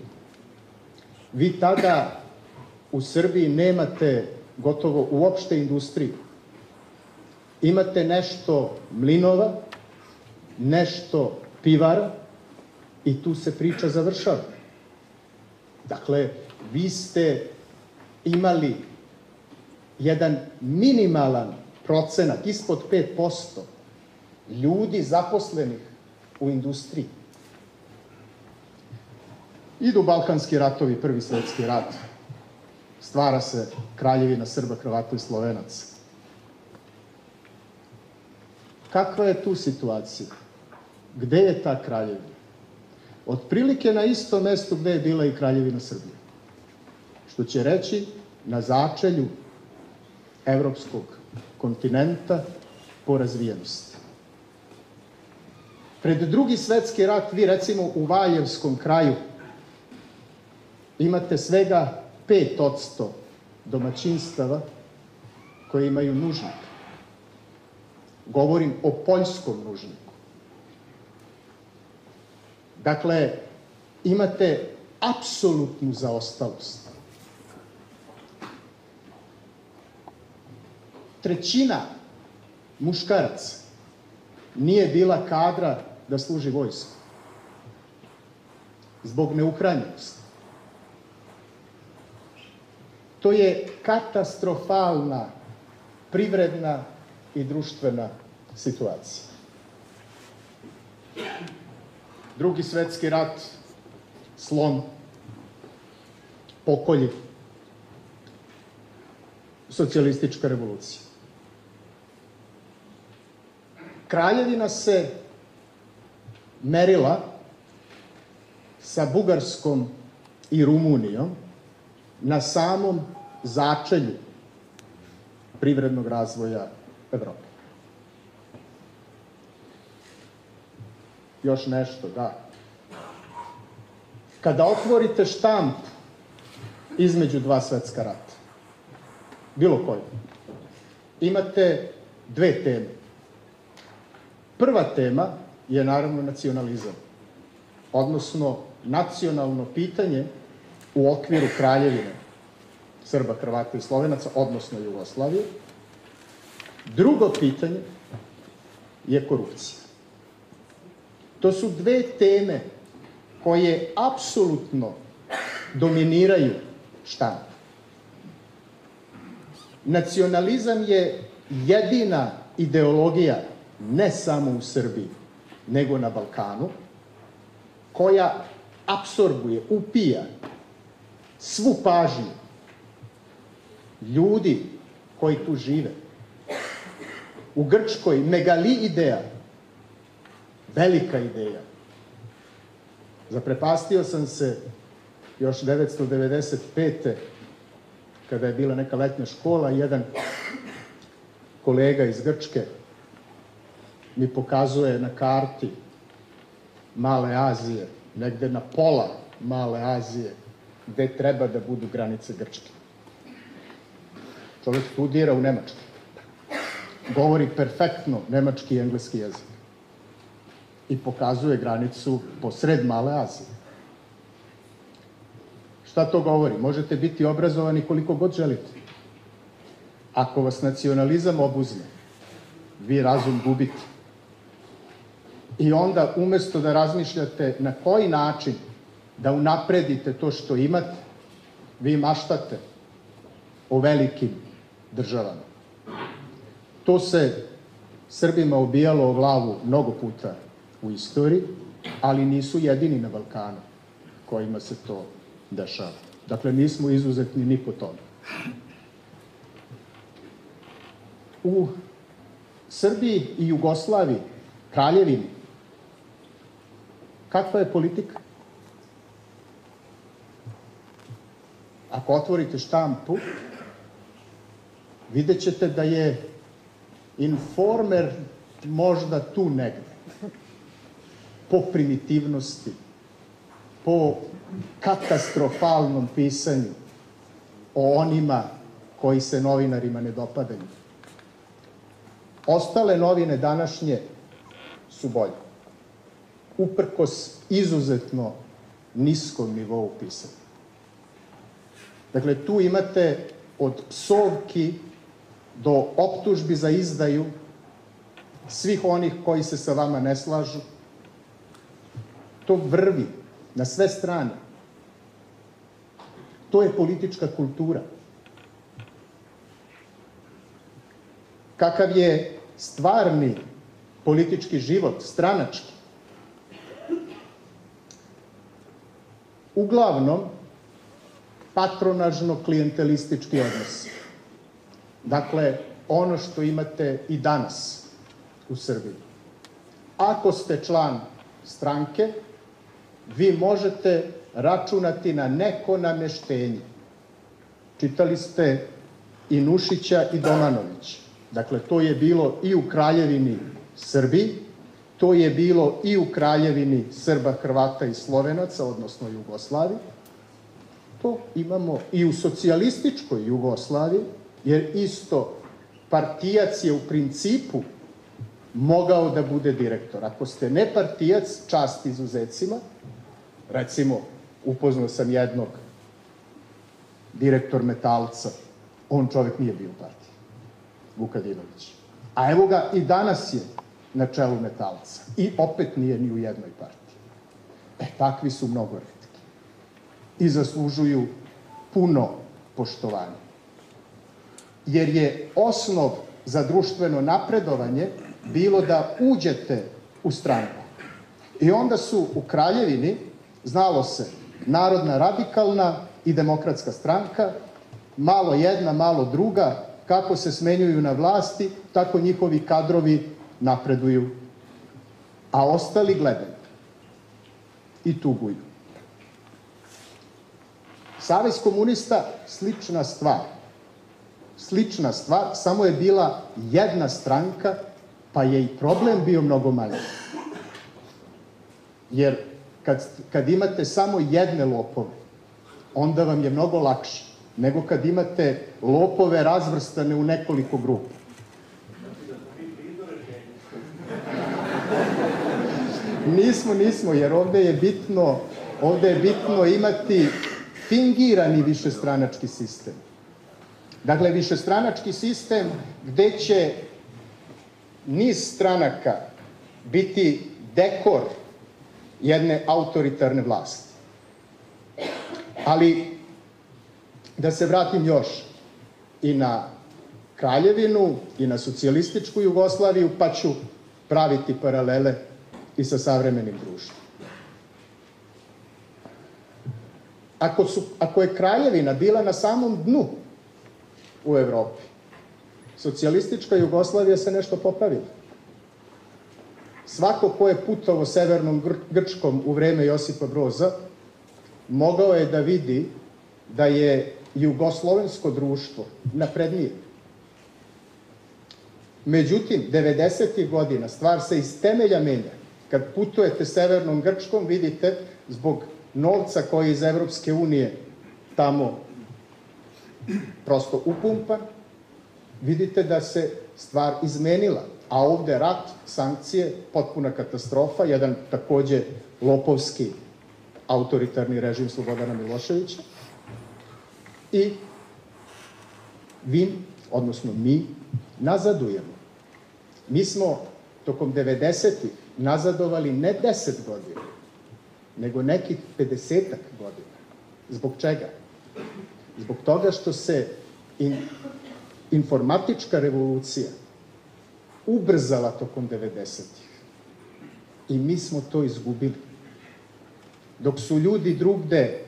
vi tada u Srbiji nemate gotovo uopšte industriju. Imate nešto mlinova, nešto pivara i tu se priča završava. Dakle, vi ste imali jedan minimalan procenat, ispod 5% ljudi zaposlenih u industriji. Idu Balkanski ratovi, prvi svetski rat. Stvara se kraljevina Srba, Hrvata i Slovenaca. Kakva je tu situacija? Gde je ta kraljevina? Otprilike na istom mestu gde je bila i kraljevina Srbije. Što će reći na začelju evropskog kontinenta po razvijenosti. Pred drugi svetski rat, vi recimo u Valjevskom kraju imate svega 5% domaćinstava koje imaju nužnik. Govorim o poljskom nužniku. Dakle, imate apsolutnu zaostalost. Trećina muškaraca nije bila kadra da služi vojsku. Zbog neuhranjenosti. To je katastrofalna privredna i društvena situacija. Drugi svetski rat, slom, pokolji, socijalistička revolucija. Kraljevina se merila sa Bugarskom i Rumunijom na samom začelju privrednog razvoja Evrope. Još nešto, da. Kada otvorite štamp između dva svetska rata, bilo koji, imate dve teme. Prva tema je naravno nacionalizam, odnosno nacionalno pitanje u okviru kraljevine Srba, Hrvata i Slovenaca, odnosno Jugoslavije. Drugo pitanje je korupcija. To su dve teme koje apsolutno dominiraju štamp. Nacionalizam je jedina ideologija ne samo u Srbiji, nego na Balkanu, koja apsorbuje, upija svu pažnju ljudi koji tu žive. U Grčkoj megali ideja, velika ideja. Zaprepastio sam se još 995. kada je bila neka letnja škola, jedan kolega iz Grčke mi pokazuje na karti Male Azije, negde na pola Male Azije, gde treba da budu granice Grčke. Čovjek studira u Nemačkoj. Govori perfektno nemački i engleski jezik. I pokazuje granicu posred Male Azije. Šta to govori? Možete biti obrazovani koliko god želite. Ako vas nacionalizam obuzme, vi razum gubite. I onda umesto da razmišljate na koji način da unapredite to što imate, vi maštate o velikim državama. To se Srbima obijalo o glavu mnogo puta u istoriji, ali nisu jedini na Balkanu kojima se to dešava. Dakle, nismo izuzetni ni po tome. U Srbiji i Jugoslaviji, Kraljevini, kakva je politika? Ako otvorite štampu, vidjet ćete da je informer možda tu negde. Po primitivnosti, po katastrofalnom pisanju o onima koji se novinarima ne dopadaju. Ostale novine današnje su bolje. Uprkos izuzetno niskom nivou pisanja. Dakle, tu imate od psovki do optužbi za izdaju svih onih koji se sa vama ne slažu. To vrvi na sve strane. To je politička kultura. Kakav je stvarni politički život, stranački. Uglavnom, patronažno klijentelistički odnos. Dakle, ono što imate i danas u Srbiji. Ako ste član stranke, vi možete računati na neko nameštenje. Čitali ste i Nušića i Domanović. Dakle, to je bilo i u Kraljevini Srbiji, to je bilo i u Kraljevini Srba, Hrvata i Slovenaca, odnosno Jugoslaviji. To imamo i u socijalističkoj Jugoslaviji, jer isto partijac je u principu mogao da bude direktor. Ako ste nepartijac, čast izuzecima, recimo, upoznao sam jednog direktor metalca, on čovjek nije bio u partiji, Vukadinović. A evo ga i danas je na čelu metalca i opet nije ni u jednoj partiji. E, takvi su mnogo i zaslužuju puno poštovanja. Jer je osnov za društveno napredovanje bilo da uđete u stranku. I onda su u Kraljevini, znalo se, Narodna radikalna i demokratska stranka, malo jedna, malo druga, kako se smenjuju na vlasti, tako njihovi kadrovi napreduju, a ostali gledaju i tuguju. Savez komunista slična stvar. Slična stvar, samo je bila jedna stranka, pa je i problem bio mnogo manji. Jer kad, kad imate samo jedne lopove, onda vam je mnogo lakše nego kad imate lopove razvrstane u nekoliko grupa. Nismo, nismo, jer ovde je bitno, ovde je bitno imati fingirani višestranački sistem. Dakle, višestranački sistem gde će niz stranaka biti dekor jedne autoritarne vlasti. Ali, da se vratim još i na Kraljevinu i na socijalističku Jugoslaviju, pa ću praviti paralele i sa savremenim društvom. Ako, su, ako je Kraljevina bila na samom dnu u Evropi, socijalistička Jugoslavija se nešto popravila. Svako ko je putovo severnom Gr Grčkom u vreme Josipa Broza, mogao je da vidi da je jugoslovensko društvo naprednije. Međutim, 90. godina stvar se iz temelja menja. Kad putujete severnom Grčkom, vidite zbog novca koji je iz Evropske unije tamo prosto upumpan, vidite da se stvar izmenila. A ovde rat, sankcije, potpuna katastrofa, jedan takođe lopovski autoritarni režim Slobodana Miloševića. I vi, odnosno mi, nazadujemo. Mi smo tokom 90-ih nazadovali ne 10 godina, nego nekih 50 godina. Zbog čega? Zbog toga što se in, informatička revolucija ubrzala tokom 90-ih. I mi smo to izgubili. Dok su ljudi drugde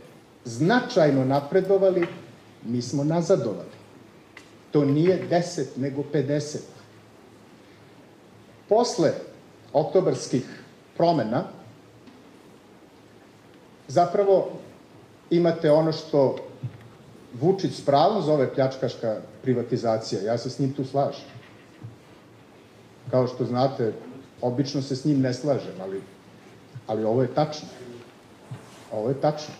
značajno napredovali, mi smo nazadovali. To nije 10, nego 50. Posle oktobarskih promena, zapravo imate ono što Vučić s zove pljačkaška privatizacija. Ja se s njim tu slažem. Kao što znate, obično se s njim ne slažem, ali, ali ovo je tačno. Ovo je tačno.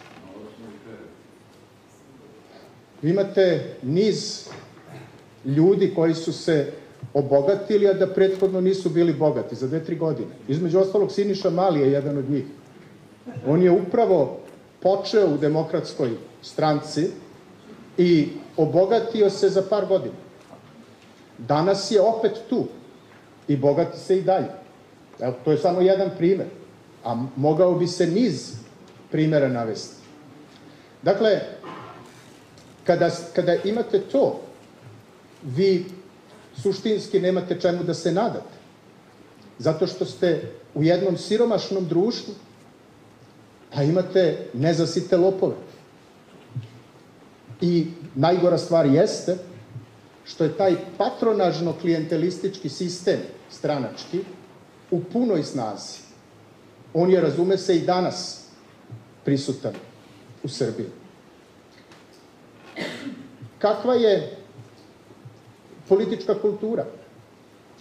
Vi imate niz ljudi koji su se obogatili, a da prethodno nisu bili bogati za dve, tri godine. Između ostalog, Siniša Mali je jedan od njih. On je upravo počeo u demokratskoj stranci i obogatio se za par godina. Danas je opet tu i bogati se i dalje. Evo, to je samo jedan primer, a mogao bi se niz primera navesti. Dakle, kada, kada imate to, vi suštinski nemate čemu da se nadate. Zato što ste u jednom siromašnom društvu, a imate nezasite lopove. I najgora stvar jeste što je taj patronažno klijentelistički sistem stranački u punoj snazi. On je, razume se, i danas prisutan u Srbiji. Kakva je politička kultura?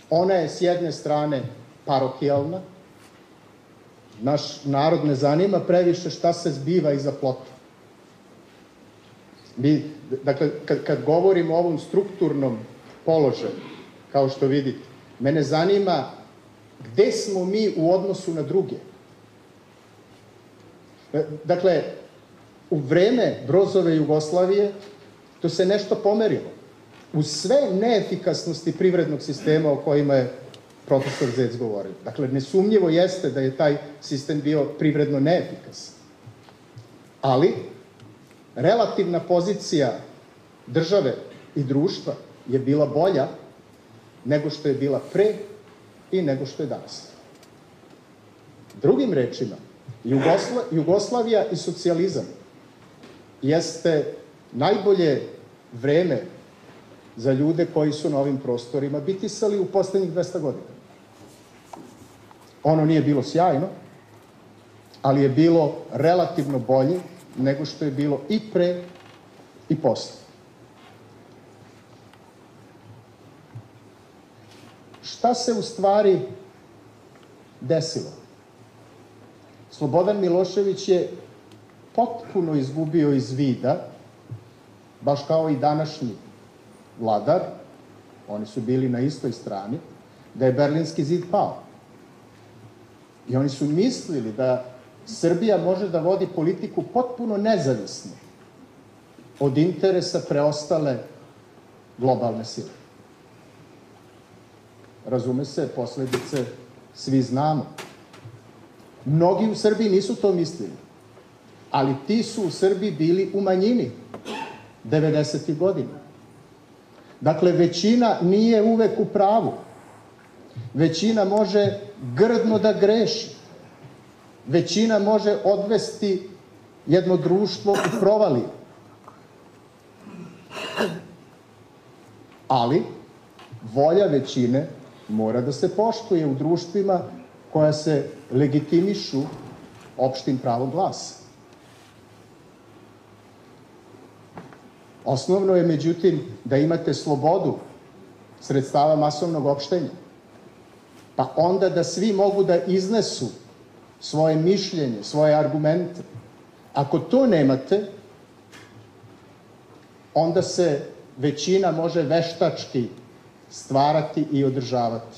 Ona je s jedne strane parokijalna, naš narod ne zanima previše šta se zbiva iza plota. Mi, dakle, kad, kad govorimo o ovom strukturnom položaju, kao što vidite, mene zanima gde smo mi u odnosu na druge. Dakle, u vreme Brozove Jugoslavije to se nešto pomerilo. U sve neefikasnosti privrednog sistema o kojima je profesor Zec govorio. Dakle, nesumnjivo jeste da je taj sistem bio privredno neefikasan. Ali, relativna pozicija države i društva je bila bolja nego što je bila pre i nego što je danas. Drugim rečima, Jugosla, Jugoslavija i socijalizam jeste najbolje vreme za ljude koji su na ovim prostorima bitisali u poslednjih 200 godina. Ono nije bilo sjajno, ali je bilo relativno bolje nego što je bilo i pre i posle. Šta se u stvari desilo? Slobodan Milošević je potpuno izgubio iz vida, baš kao i današnji vladar, oni su bili na istoj strani, da je Berlinski zid pao. I oni su mislili da Srbija može da vodi politiku potpuno nezavisno od interesa preostale globalne sile. Razume se, posledice svi znamo. Mnogi u Srbiji nisu to mislili, ali ti su u Srbiji bili u manjini 90. godina. Dakle, većina nije uvek u pravu. Većina može grdno da greši. Većina može odvesti jedno društvo u provali. Ali, volja većine mora da se poštuje u društvima koja se legitimišu opštim pravom glasa. Osnovno je, međutim, da imate slobodu sredstava masovnog opštenja. Pa onda da svi mogu da iznesu svoje mišljenje, svoje argumente. Ako to nemate, onda se većina može veštački stvarati i održavati,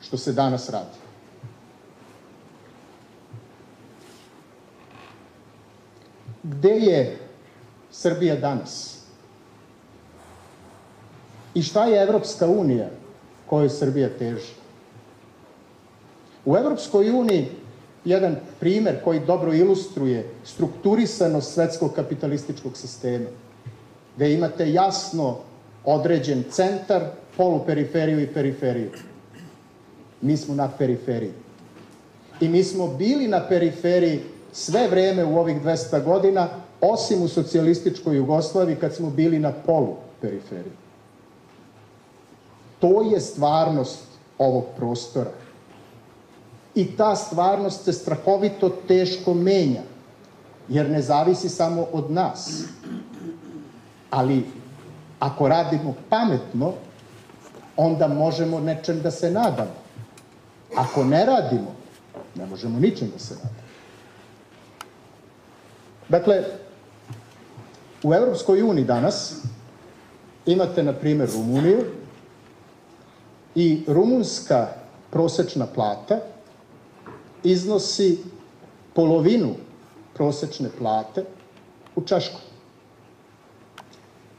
što se danas radi. Gde je Srbija danas? I šta je Evropska unija kojoj Srbija teži? U Evropskoj uniji jedan primer koji dobro ilustruje strukturisanost svetskog kapitalističkog sistema, gde imate jasno određen centar, poluperiferiju i periferiju. Mi smo na periferiji. I mi smo bili na periferiji sve vreme u ovih 200 godina, osim u socijalističkoj Jugoslaviji kad smo bili na polu periferiji. To je stvarnost ovog prostora. I ta stvarnost se strahovito teško menja, jer ne zavisi samo od nas. Ali ako radimo pametno, onda možemo nečem da se nadamo. Ako ne radimo, ne možemo ničem da se nadamo. Dakle, u Evropskoj uniji danas imate, na primjer, Rumuniju i rumunska prosečna plata iznosi polovinu prosečne plate u Češkoj.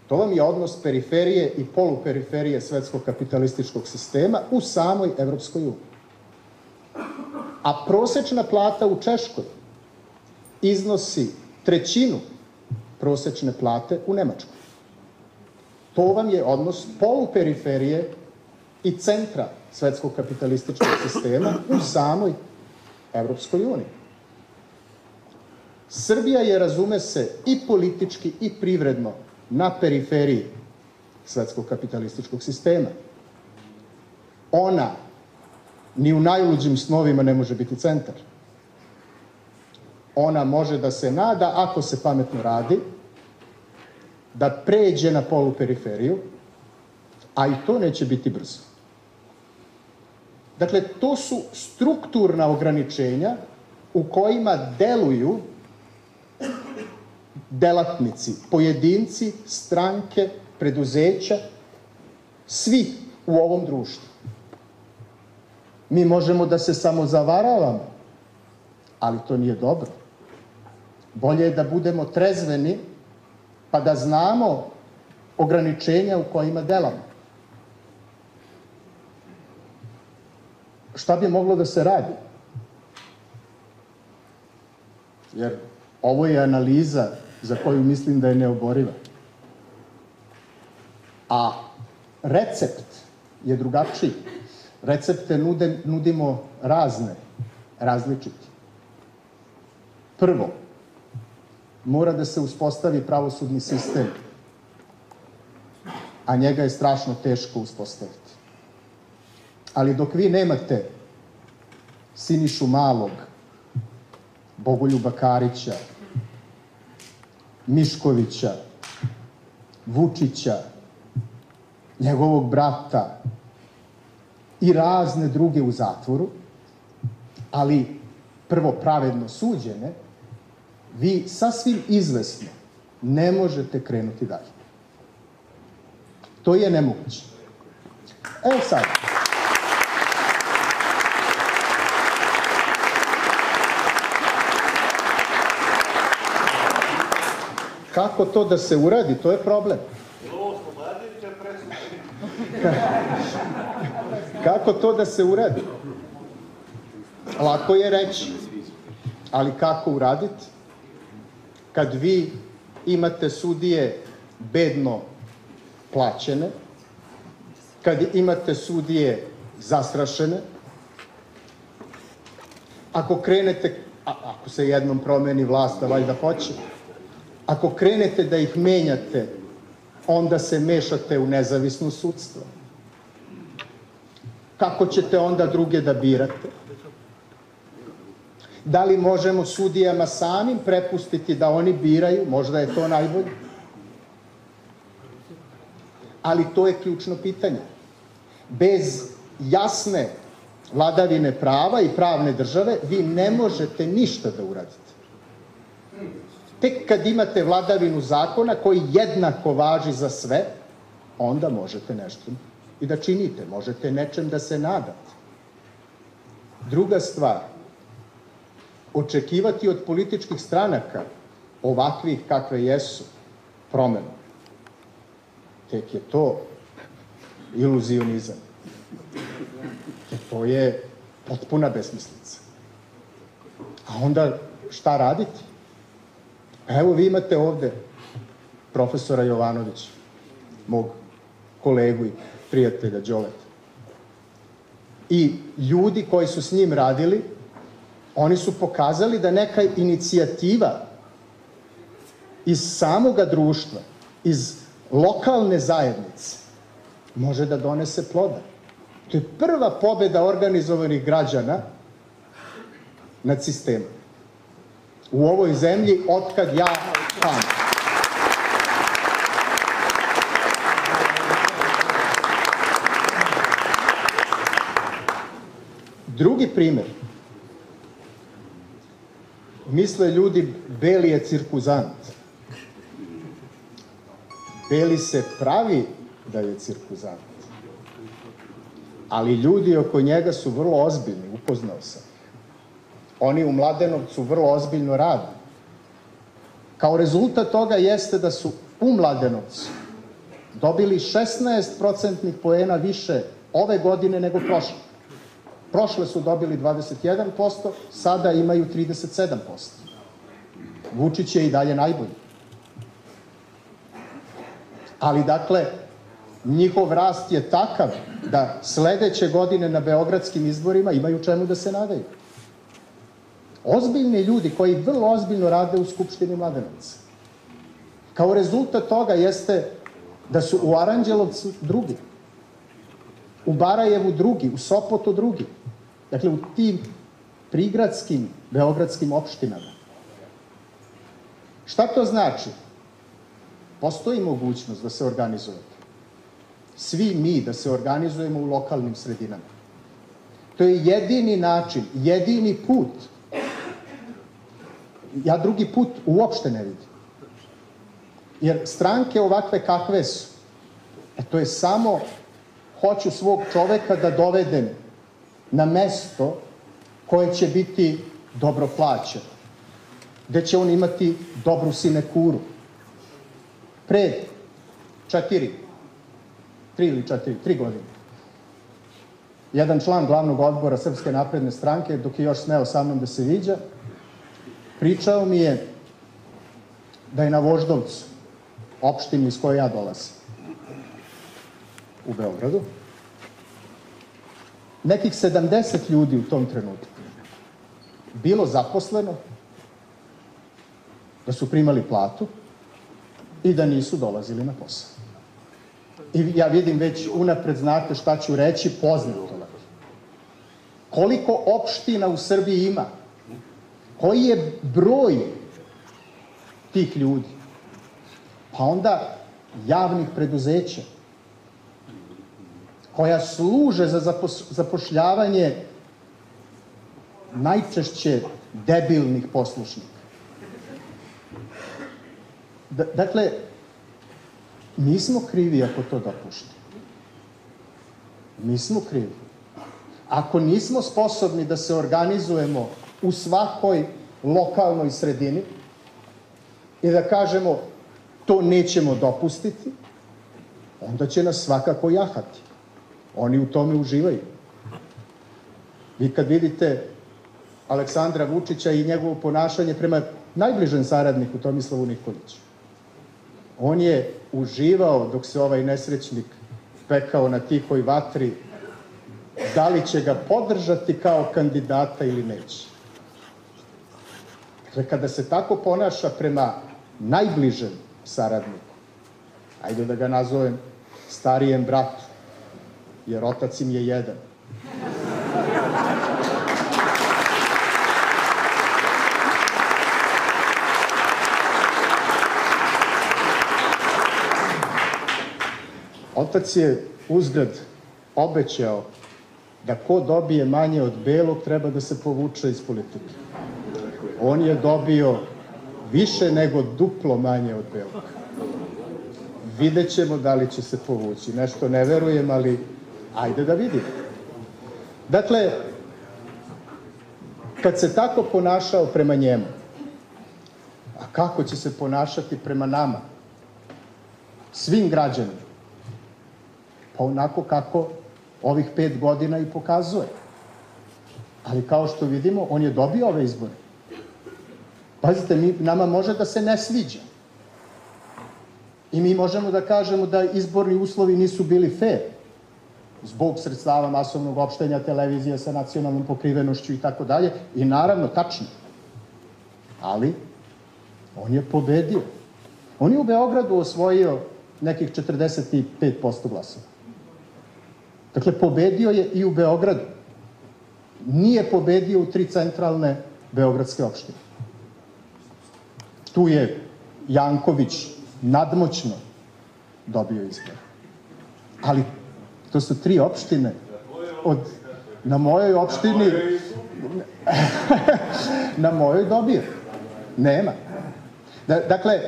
To vam je odnos periferije i poluperiferije svetskog kapitalističkog sistema u samoj Evropskoj uniji. A prosečna plata u Češkoj iznosi trećinu prosečne plate u Nemačkoj. To vam je odnos poluperiferije i centra svetskog kapitalističkog sistema u samoj Evropskoj uniji. Srbija je, razume se, i politički i privredno na periferiji svetskog kapitalističkog sistema. Ona ni u najluđim snovima ne može biti centar. Ona može da se nada, ako se pametno radi, da pređe na poluperiferiju, a i to neće biti brzo. Dakle, to su strukturna ograničenja u kojima deluju delatnici, pojedinci, stranke, preduzeća, svi u ovom društvu. Mi možemo da se samo zavaravamo, ali to nije dobro. Bolje je da budemo trezveni, pa da znamo ograničenja u kojima delamo. Šta bi moglo da se radi? Jer ovo je analiza za koju mislim da je neoboriva. A recept je drugačiji. Recepte nude, nudimo razne, različiti. Prvo, mora da se uspostavi pravosudni sistem, a njega je strašno teško uspostaviti. Ali dok vi nemate Sinišu Malog, Bogoljuba Karića, Miškovića, Vučića, njegovog brata i razne druge u zatvoru, ali prvo pravedno suđene, vi sasvim izvesno ne možete krenuti dalje. To je nemoguće. Evo sad. Kako to da se uradi? To je problem. Kako to da se uradi? Lako je reći, ali kako uraditi? Kad vi imate sudije bedno plaćene, kad imate sudije zastrašene, ako krenete, a, ako se jednom promeni vlast, valjda hoće, ako krenete da ih menjate, onda se mešate u nezavisno sudstvo. Kako ćete onda druge da birate? Da li možemo sudijama samim prepustiti da oni biraju? Možda je to najbolje. Ali to je ključno pitanje. Bez jasne vladavine prava i pravne države vi ne možete ništa da uradite. Tek kad imate vladavinu zakona koji jednako važi za sve, onda možete nešto i da činite, možete nečem da se nadate. Druga stvar, očekivati od političkih stranaka ovakvih kakve jesu promenu. Tek je to iluzionizam. E, to je potpuna besmislica. A onda šta raditi? Evo vi imate ovde profesora Jovanovića, mog kolegu i prijatelja Đoleta. I ljudi koji su s njim radili, oni su pokazali da neka inicijativa iz samoga društva, iz lokalne zajednice, može da donese ploda. To je prva pobeda organizovanih građana nad sistemom. U ovoj zemlji otkad ja pamtim. Drugi primer. Misle ljudi, Beli je cirkuzant. Beli se pravi da je cirkuzant. Ali ljudi oko njega su vrlo ozbiljni, upoznao sam. Oni u Mladenovcu vrlo ozbiljno rade. Kao rezultat toga jeste da su u Mladenovcu dobili 16% poena više ove godine nego prošle. Prošle su dobili 21%, sada imaju 37%. Vučić je i dalje najbolji. Ali dakle, njihov rast je takav da sledeće godine na beogradskim izborima imaju čemu da se nadaju. Ozbiljni ljudi koji vrlo ozbiljno rade u Skupštini Mladenovaca. Kao rezultat toga jeste da su u Aranđelovcu drugi, u Barajevu drugi, u Sopotu drugi. Dakle, u tim prigradskim, beogradskim opštinama. Šta to znači? Postoji mogućnost da se organizujete. Svi mi da se organizujemo u lokalnim sredinama. To je jedini način, jedini put. Ja drugi put uopšte ne vidim. Jer stranke ovakve kakve su, e to je samo hoću svog čoveka da dovedem na mesto koje će biti dobro plaćeno, gde će on imati dobru sinekuru. Pred četiri, tri ili četiri, tri godine, jedan član glavnog odbora Srpske napredne stranke, dok je još smeo sa mnom da se viđa, pričao mi je da je na Voždovcu, opštini iz koje ja dolazim, u Beogradu, nekih 70 ljudi u tom trenutku bilo zaposleno, da su primali platu i da nisu dolazili na posao. I ja vidim već unapred znate šta ću reći, poznato. Koliko opština u Srbiji ima? Koji je broj tih ljudi? Pa onda javnih preduzeća koja služe za zapošljavanje najčešće debilnih poslušnika. Da- dakle, nismo krivi ako to dopuštamo. Nismo krivi. Ako nismo sposobni da se organizujemo u svakoj lokalnoj sredini i da kažemo to nećemo dopustiti, onda će nas svakako jahati. Oni u tome uživaju. Vi kad vidite Aleksandra Vučića i njegovo ponašanje prema najbližem saradniku Tomislavu Nikoliću, on je uživao dok se ovaj nesrećnik pekao na tihoj vatri, da li će ga podržati kao kandidata ili neće. Dakle, kada se tako ponaša prema najbližem saradniku, ajde da ga nazovem starijem bratu, jer otac im je jedan. Otac je uzgled obećao da ko dobije manje od belog treba da se povuče iz politike. On je dobio više nego duplo manje od belog. Vidjet ćemo da li će se povući. Nešto ne verujem, ali ajde da vidimo. Dakle, kad se tako ponašao prema njemu, a kako će se ponašati prema nama, svim građanima, pa onako kako ovih pet godina i pokazuje. Ali kao što vidimo, on je dobio ove izbore. Pazite, mi, nama može da se ne sviđa. I mi možemo da kažemo da izborni uslovi nisu bili fair zbog sredstava masovnog opštenja televizije sa nacionalnom pokrivenošću i tako dalje. I naravno, tačno. Ali, on je pobedio. On je u Beogradu osvojio nekih 45% glasova. Dakle, pobedio je i u Beogradu. Nije pobedio u tri centralne beogradske opštine. Tu je Janković nadmoćno dobio izbor. Ali to su tri opštine. Od, na mojoj opštini... na mojoj dobio. Nema. Da, dakle,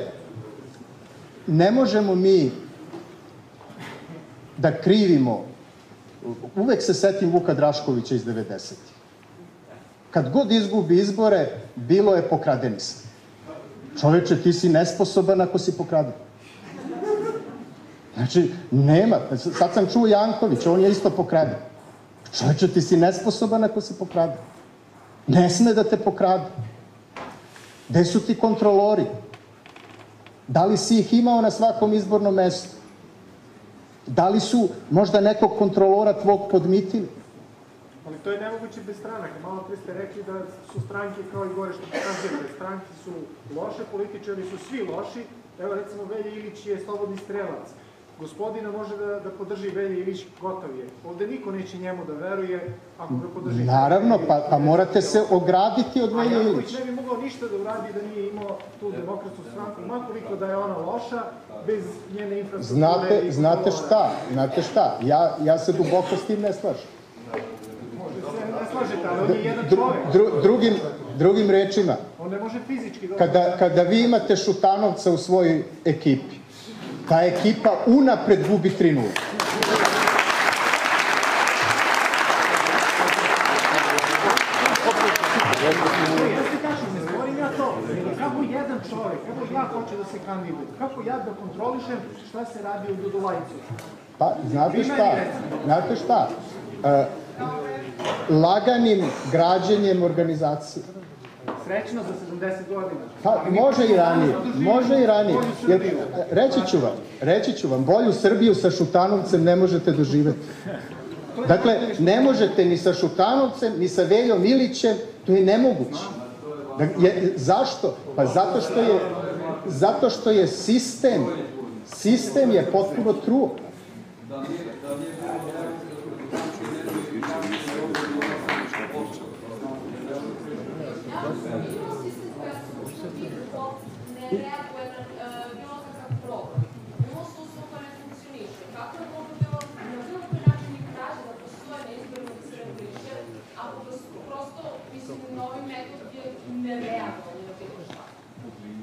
ne možemo mi da krivimo uvek se setim Vuka Draškovića iz 90. Kad god izgubi izbore, bilo je pokradeni. Čoveče, ti si nesposoban ako si pokraden. Znači, nema. Sad sam čuo Janković, on je isto pokraden. Čoveče, ti si nesposoban ako si pokraden. Ne sme da te pokrade. Gde su ti kontrolori? Da li si ih imao na svakom izbornom mestu? Da li su možda nekog kontrolora tvog podmitili? Ali to je nemoguće bez stranaka. Malo pre ste rekli da su stranke kao i gore što pokazujete. Stranke su loše, političari su svi loši. Evo recimo Velja Ilić je slobodni strelac. Gospodina može da, da podrži Velja Ilić, gotov je. Ovde niko neće njemu da veruje ako ga podrži. Naravno, pa, pa morate se ograditi od Velje Ilića. ne bi mogao ništa da uradi da nije imao tu demokratsku stranku, makoliko da je ona loša, bez njene infrastrukture. Znate, znate šta, znate šta, ja, ja se duboko s tim ne slažem. Slažete, ali on je jedan dru, drugim, drugim rečima, On ne može fizički da... Kada, kada vi imate Šutanovca u svojoj ekipi, ta ekipa unapred gubi 3-0. Ja ti kažem, ne sporim ja to, nego kako jedan čovjek, evo ja hoću da se kandidujem, kako ja da kontrolišem šta se radi u Dudulajcu? Pa, znate šta? Znate šta? E, laganim građenjem organizacije. Srećno za 70 godina. Pa, može i ranije, može i ranije. Jer, reći ću vam, reći ću vam, bolju Srbiju sa Šutanovcem ne možete doživjeti. Dakle, ne možete ni sa Šutanovcem, ni sa Veljom Ilićem, to je nemoguće. Dak- je- zašto? Pa zato što je, zato što je sistem, sistem je potpuno truo.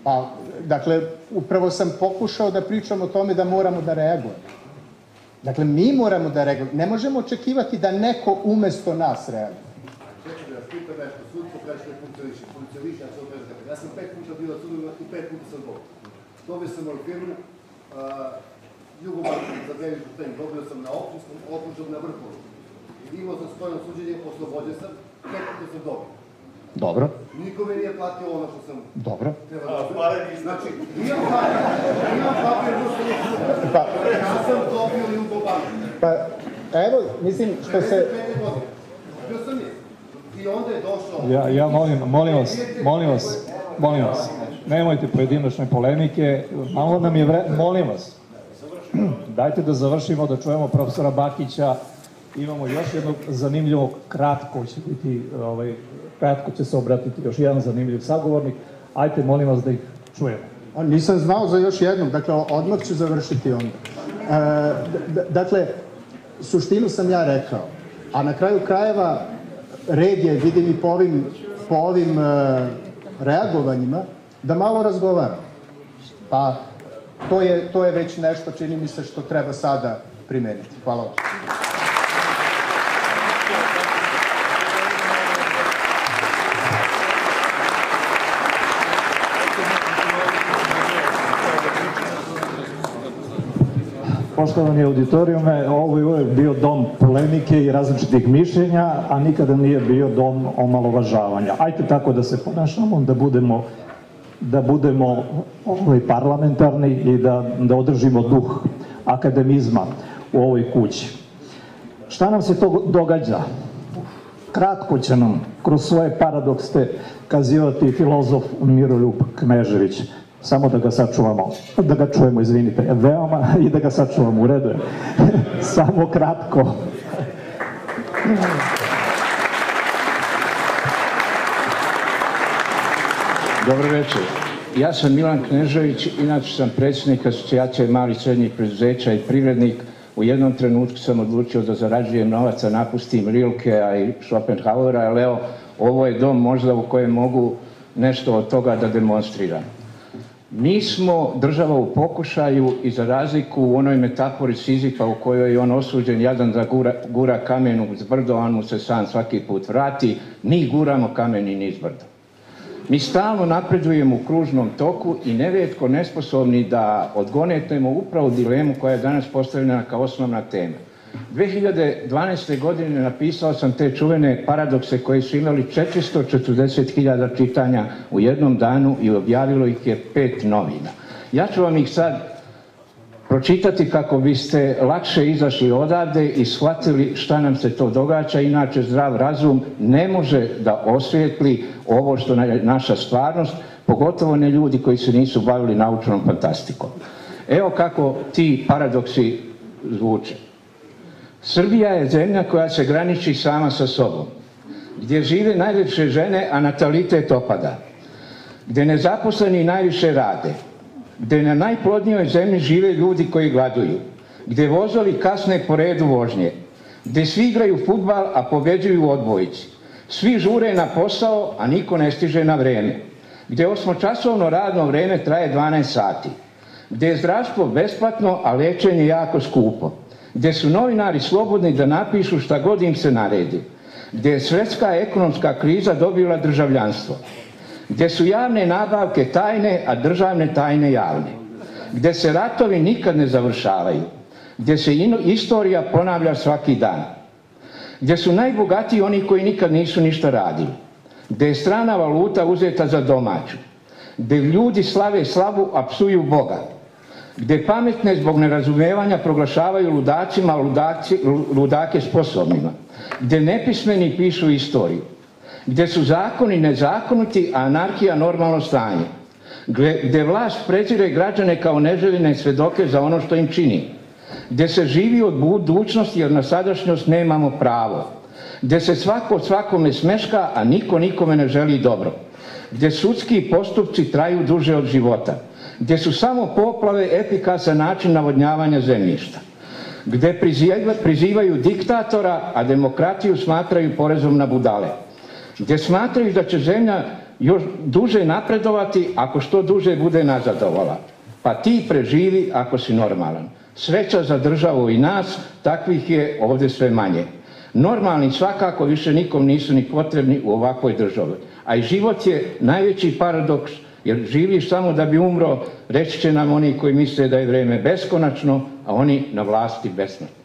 Pa, dakle, upravo sam pokušao da pričam o tome da moramo da reagujemo. Dakle, mi moramo da reagujemo. Ne možemo očekivati da neko umesto nas reaguje. Čekaj da vas pitam nešto, sudstvo kaže što ne funkcioniše. Funkcioniše, ja sam opet Ja sam pet puta bio na sudovima i pet puta sam dobio. Dobio sam moju firmu, Jugobanku za deviznu ten, dobio sam na općinskom, općinskom na vrhovnu. I imao sam spojeno suđenje, oslobođen sam, pet puta sam dobio. Dobro, Niko mi nije platio ono što sam dobro. trebao da Znači, imam papir, imam papir da sam Pa, Ja sam dobio Jugobanku. pa, evo, mislim, što se... 95. godine. Bio sam je. I onda je došao... Ja, ja molim, molim vas, molim vas, molim vas, nemojte pojedinačne polemike, malo nam je vre... molim vas, dajte da završimo, da čujemo profesora Bakića, imamo još jednog zanimljivog, kratko će biti, ovaj, kratko će se obratiti još jedan zanimljiv sagovornik, ajte molim vas da ih čujemo. Nisam znao za još jednog, dakle, odmah ću završiti onda. E, dakle, suštinu sam ja rekao, a na kraju krajeva red je, vidim i po ovim, po ovim e, reagovanjima, da malo razgovaramo. Pa, to je, to je već nešto, čini mi se, što treba sada primeniti. Hvala vam. Poštovani auditorijume, ovo je uvijek bio dom polemike i različitih mišljenja, a nikada nije bio dom omalovažavanja. Ajte tako da se ponašamo, da budemo da budemo ovaj, parlamentarni i da, održimo duh akademizma u ovoj kući. Šta nam se to događa? Kratko će nam kroz svoje paradokste kazivati filozof Miroljub Knežević. Samo da ga sačuvamo, da ga čujemo, izvinite, veoma i da ga sačuvamo, u redu je. Samo kratko. Dobro večer. Ja sam Milan Knežević, inače sam predsjednik asocijacije malih i srednjih preduzeća i privrednik. U jednom trenutku sam odlučio da zarađujem novac, a napustim Rilkea i Schopenhauera, ali evo, ovo je dom možda u kojem mogu nešto od toga da demonstriram. Mi smo država u pokušaju i za razliku u onoj metafori Sizifa u kojoj je on osuđen jadan da gura, gura kamen uz brdo, on mu se sam svaki put vrati, mi guramo kamen i niz brdo. Mi stalno napredujemo u kružnom toku i nerijetko nesposobni da odgonetnemo upravo dilemu koja je danas postavljena kao osnovna tema. 2012. godine napisao sam te čuvene paradokse koji su imali 440.000 čitanja u jednom danu i objavilo ih je pet novina. Ja ću vam ih sad pročitati kako biste lakše izašli odavde i shvatili šta nam se to događa. Inače, zdrav razum ne može da osvijetli ovo što je naša stvarnost, pogotovo ne ljudi koji se nisu bavili naučnom fantastikom. Evo kako ti paradoksi zvuče. Srbija je zemlja koja se graniči sama sa sobom, gdje žive najljepše žene, a natalitet opada, gdje nezaposleni najviše rade, gdje na najplodnijoj zemlji žive ljudi koji gladuju, gdje vozovi kasne po redu vožnje, gdje svi igraju futbal, a pobeđuju u odbojici. Svi žure na posao, a niko ne stiže na vrijeme. gdje osmočasovno radno vrijeme traje 12 sati, gdje je zdravstvo besplatno, a liječenje jako skupo, gdje su novinari slobodni da napišu šta god im se naredi, gdje je svjetska ekonomska kriza dobila državljanstvo, gdje su javne nabavke tajne, a državne tajne javne, gdje se ratovi nikad ne završavaju, gdje se istorija ponavlja svaki dan, gdje su najbogatiji oni koji nikad nisu ništa radili, gdje je strana valuta uzeta za domaću, gdje ljudi slave slavu, a psuju Boga, gdje pametne zbog nerazumijevanja proglašavaju ludacima, ludaci, ludake sposobnima, gdje nepismeni pišu istoriju, gdje su zakoni nezakoniti, a anarhija normalno stanje, gdje vlast prezire građane kao neželjene svedoke za ono što im čini, gdje se živi od budućnosti jer na sadašnjost nemamo pravo, gdje se svako svakome smeška, a niko nikome ne želi dobro, gdje sudski postupci traju duže od života, gdje su samo poplave efikasan način navodnjavanja zemljišta, gdje prizivaju diktatora, a demokratiju smatraju porezom na budale, gdje smatraju da će zemlja još duže napredovati ako što duže bude nazadovala. Pa ti preživi ako si normalan. Sreća za državu i nas, takvih je ovdje sve manje. Normalni svakako više nikom nisu ni potrebni u ovakvoj državi. A i život je najveći paradoks, jer živiš samo da bi umro, reći će nam oni koji misle da je vrijeme beskonačno, a oni na vlasti besmrtno.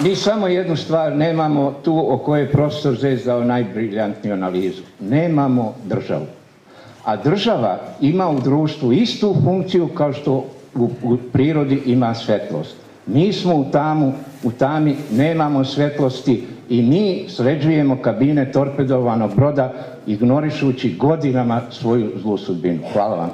Mi samo jednu stvar nemamo tu o kojoj je profesor Zez dao najbriljantniju analizu. Nemamo državu. A država ima u društvu istu funkciju kao što u, u prirodi ima svetlost. Mi smo u, tamu, u tami, nemamo svetlosti i mi sređujemo kabine torpedovanog broda ignorišući godinama svoju zlu sudbinu. Hvala vam.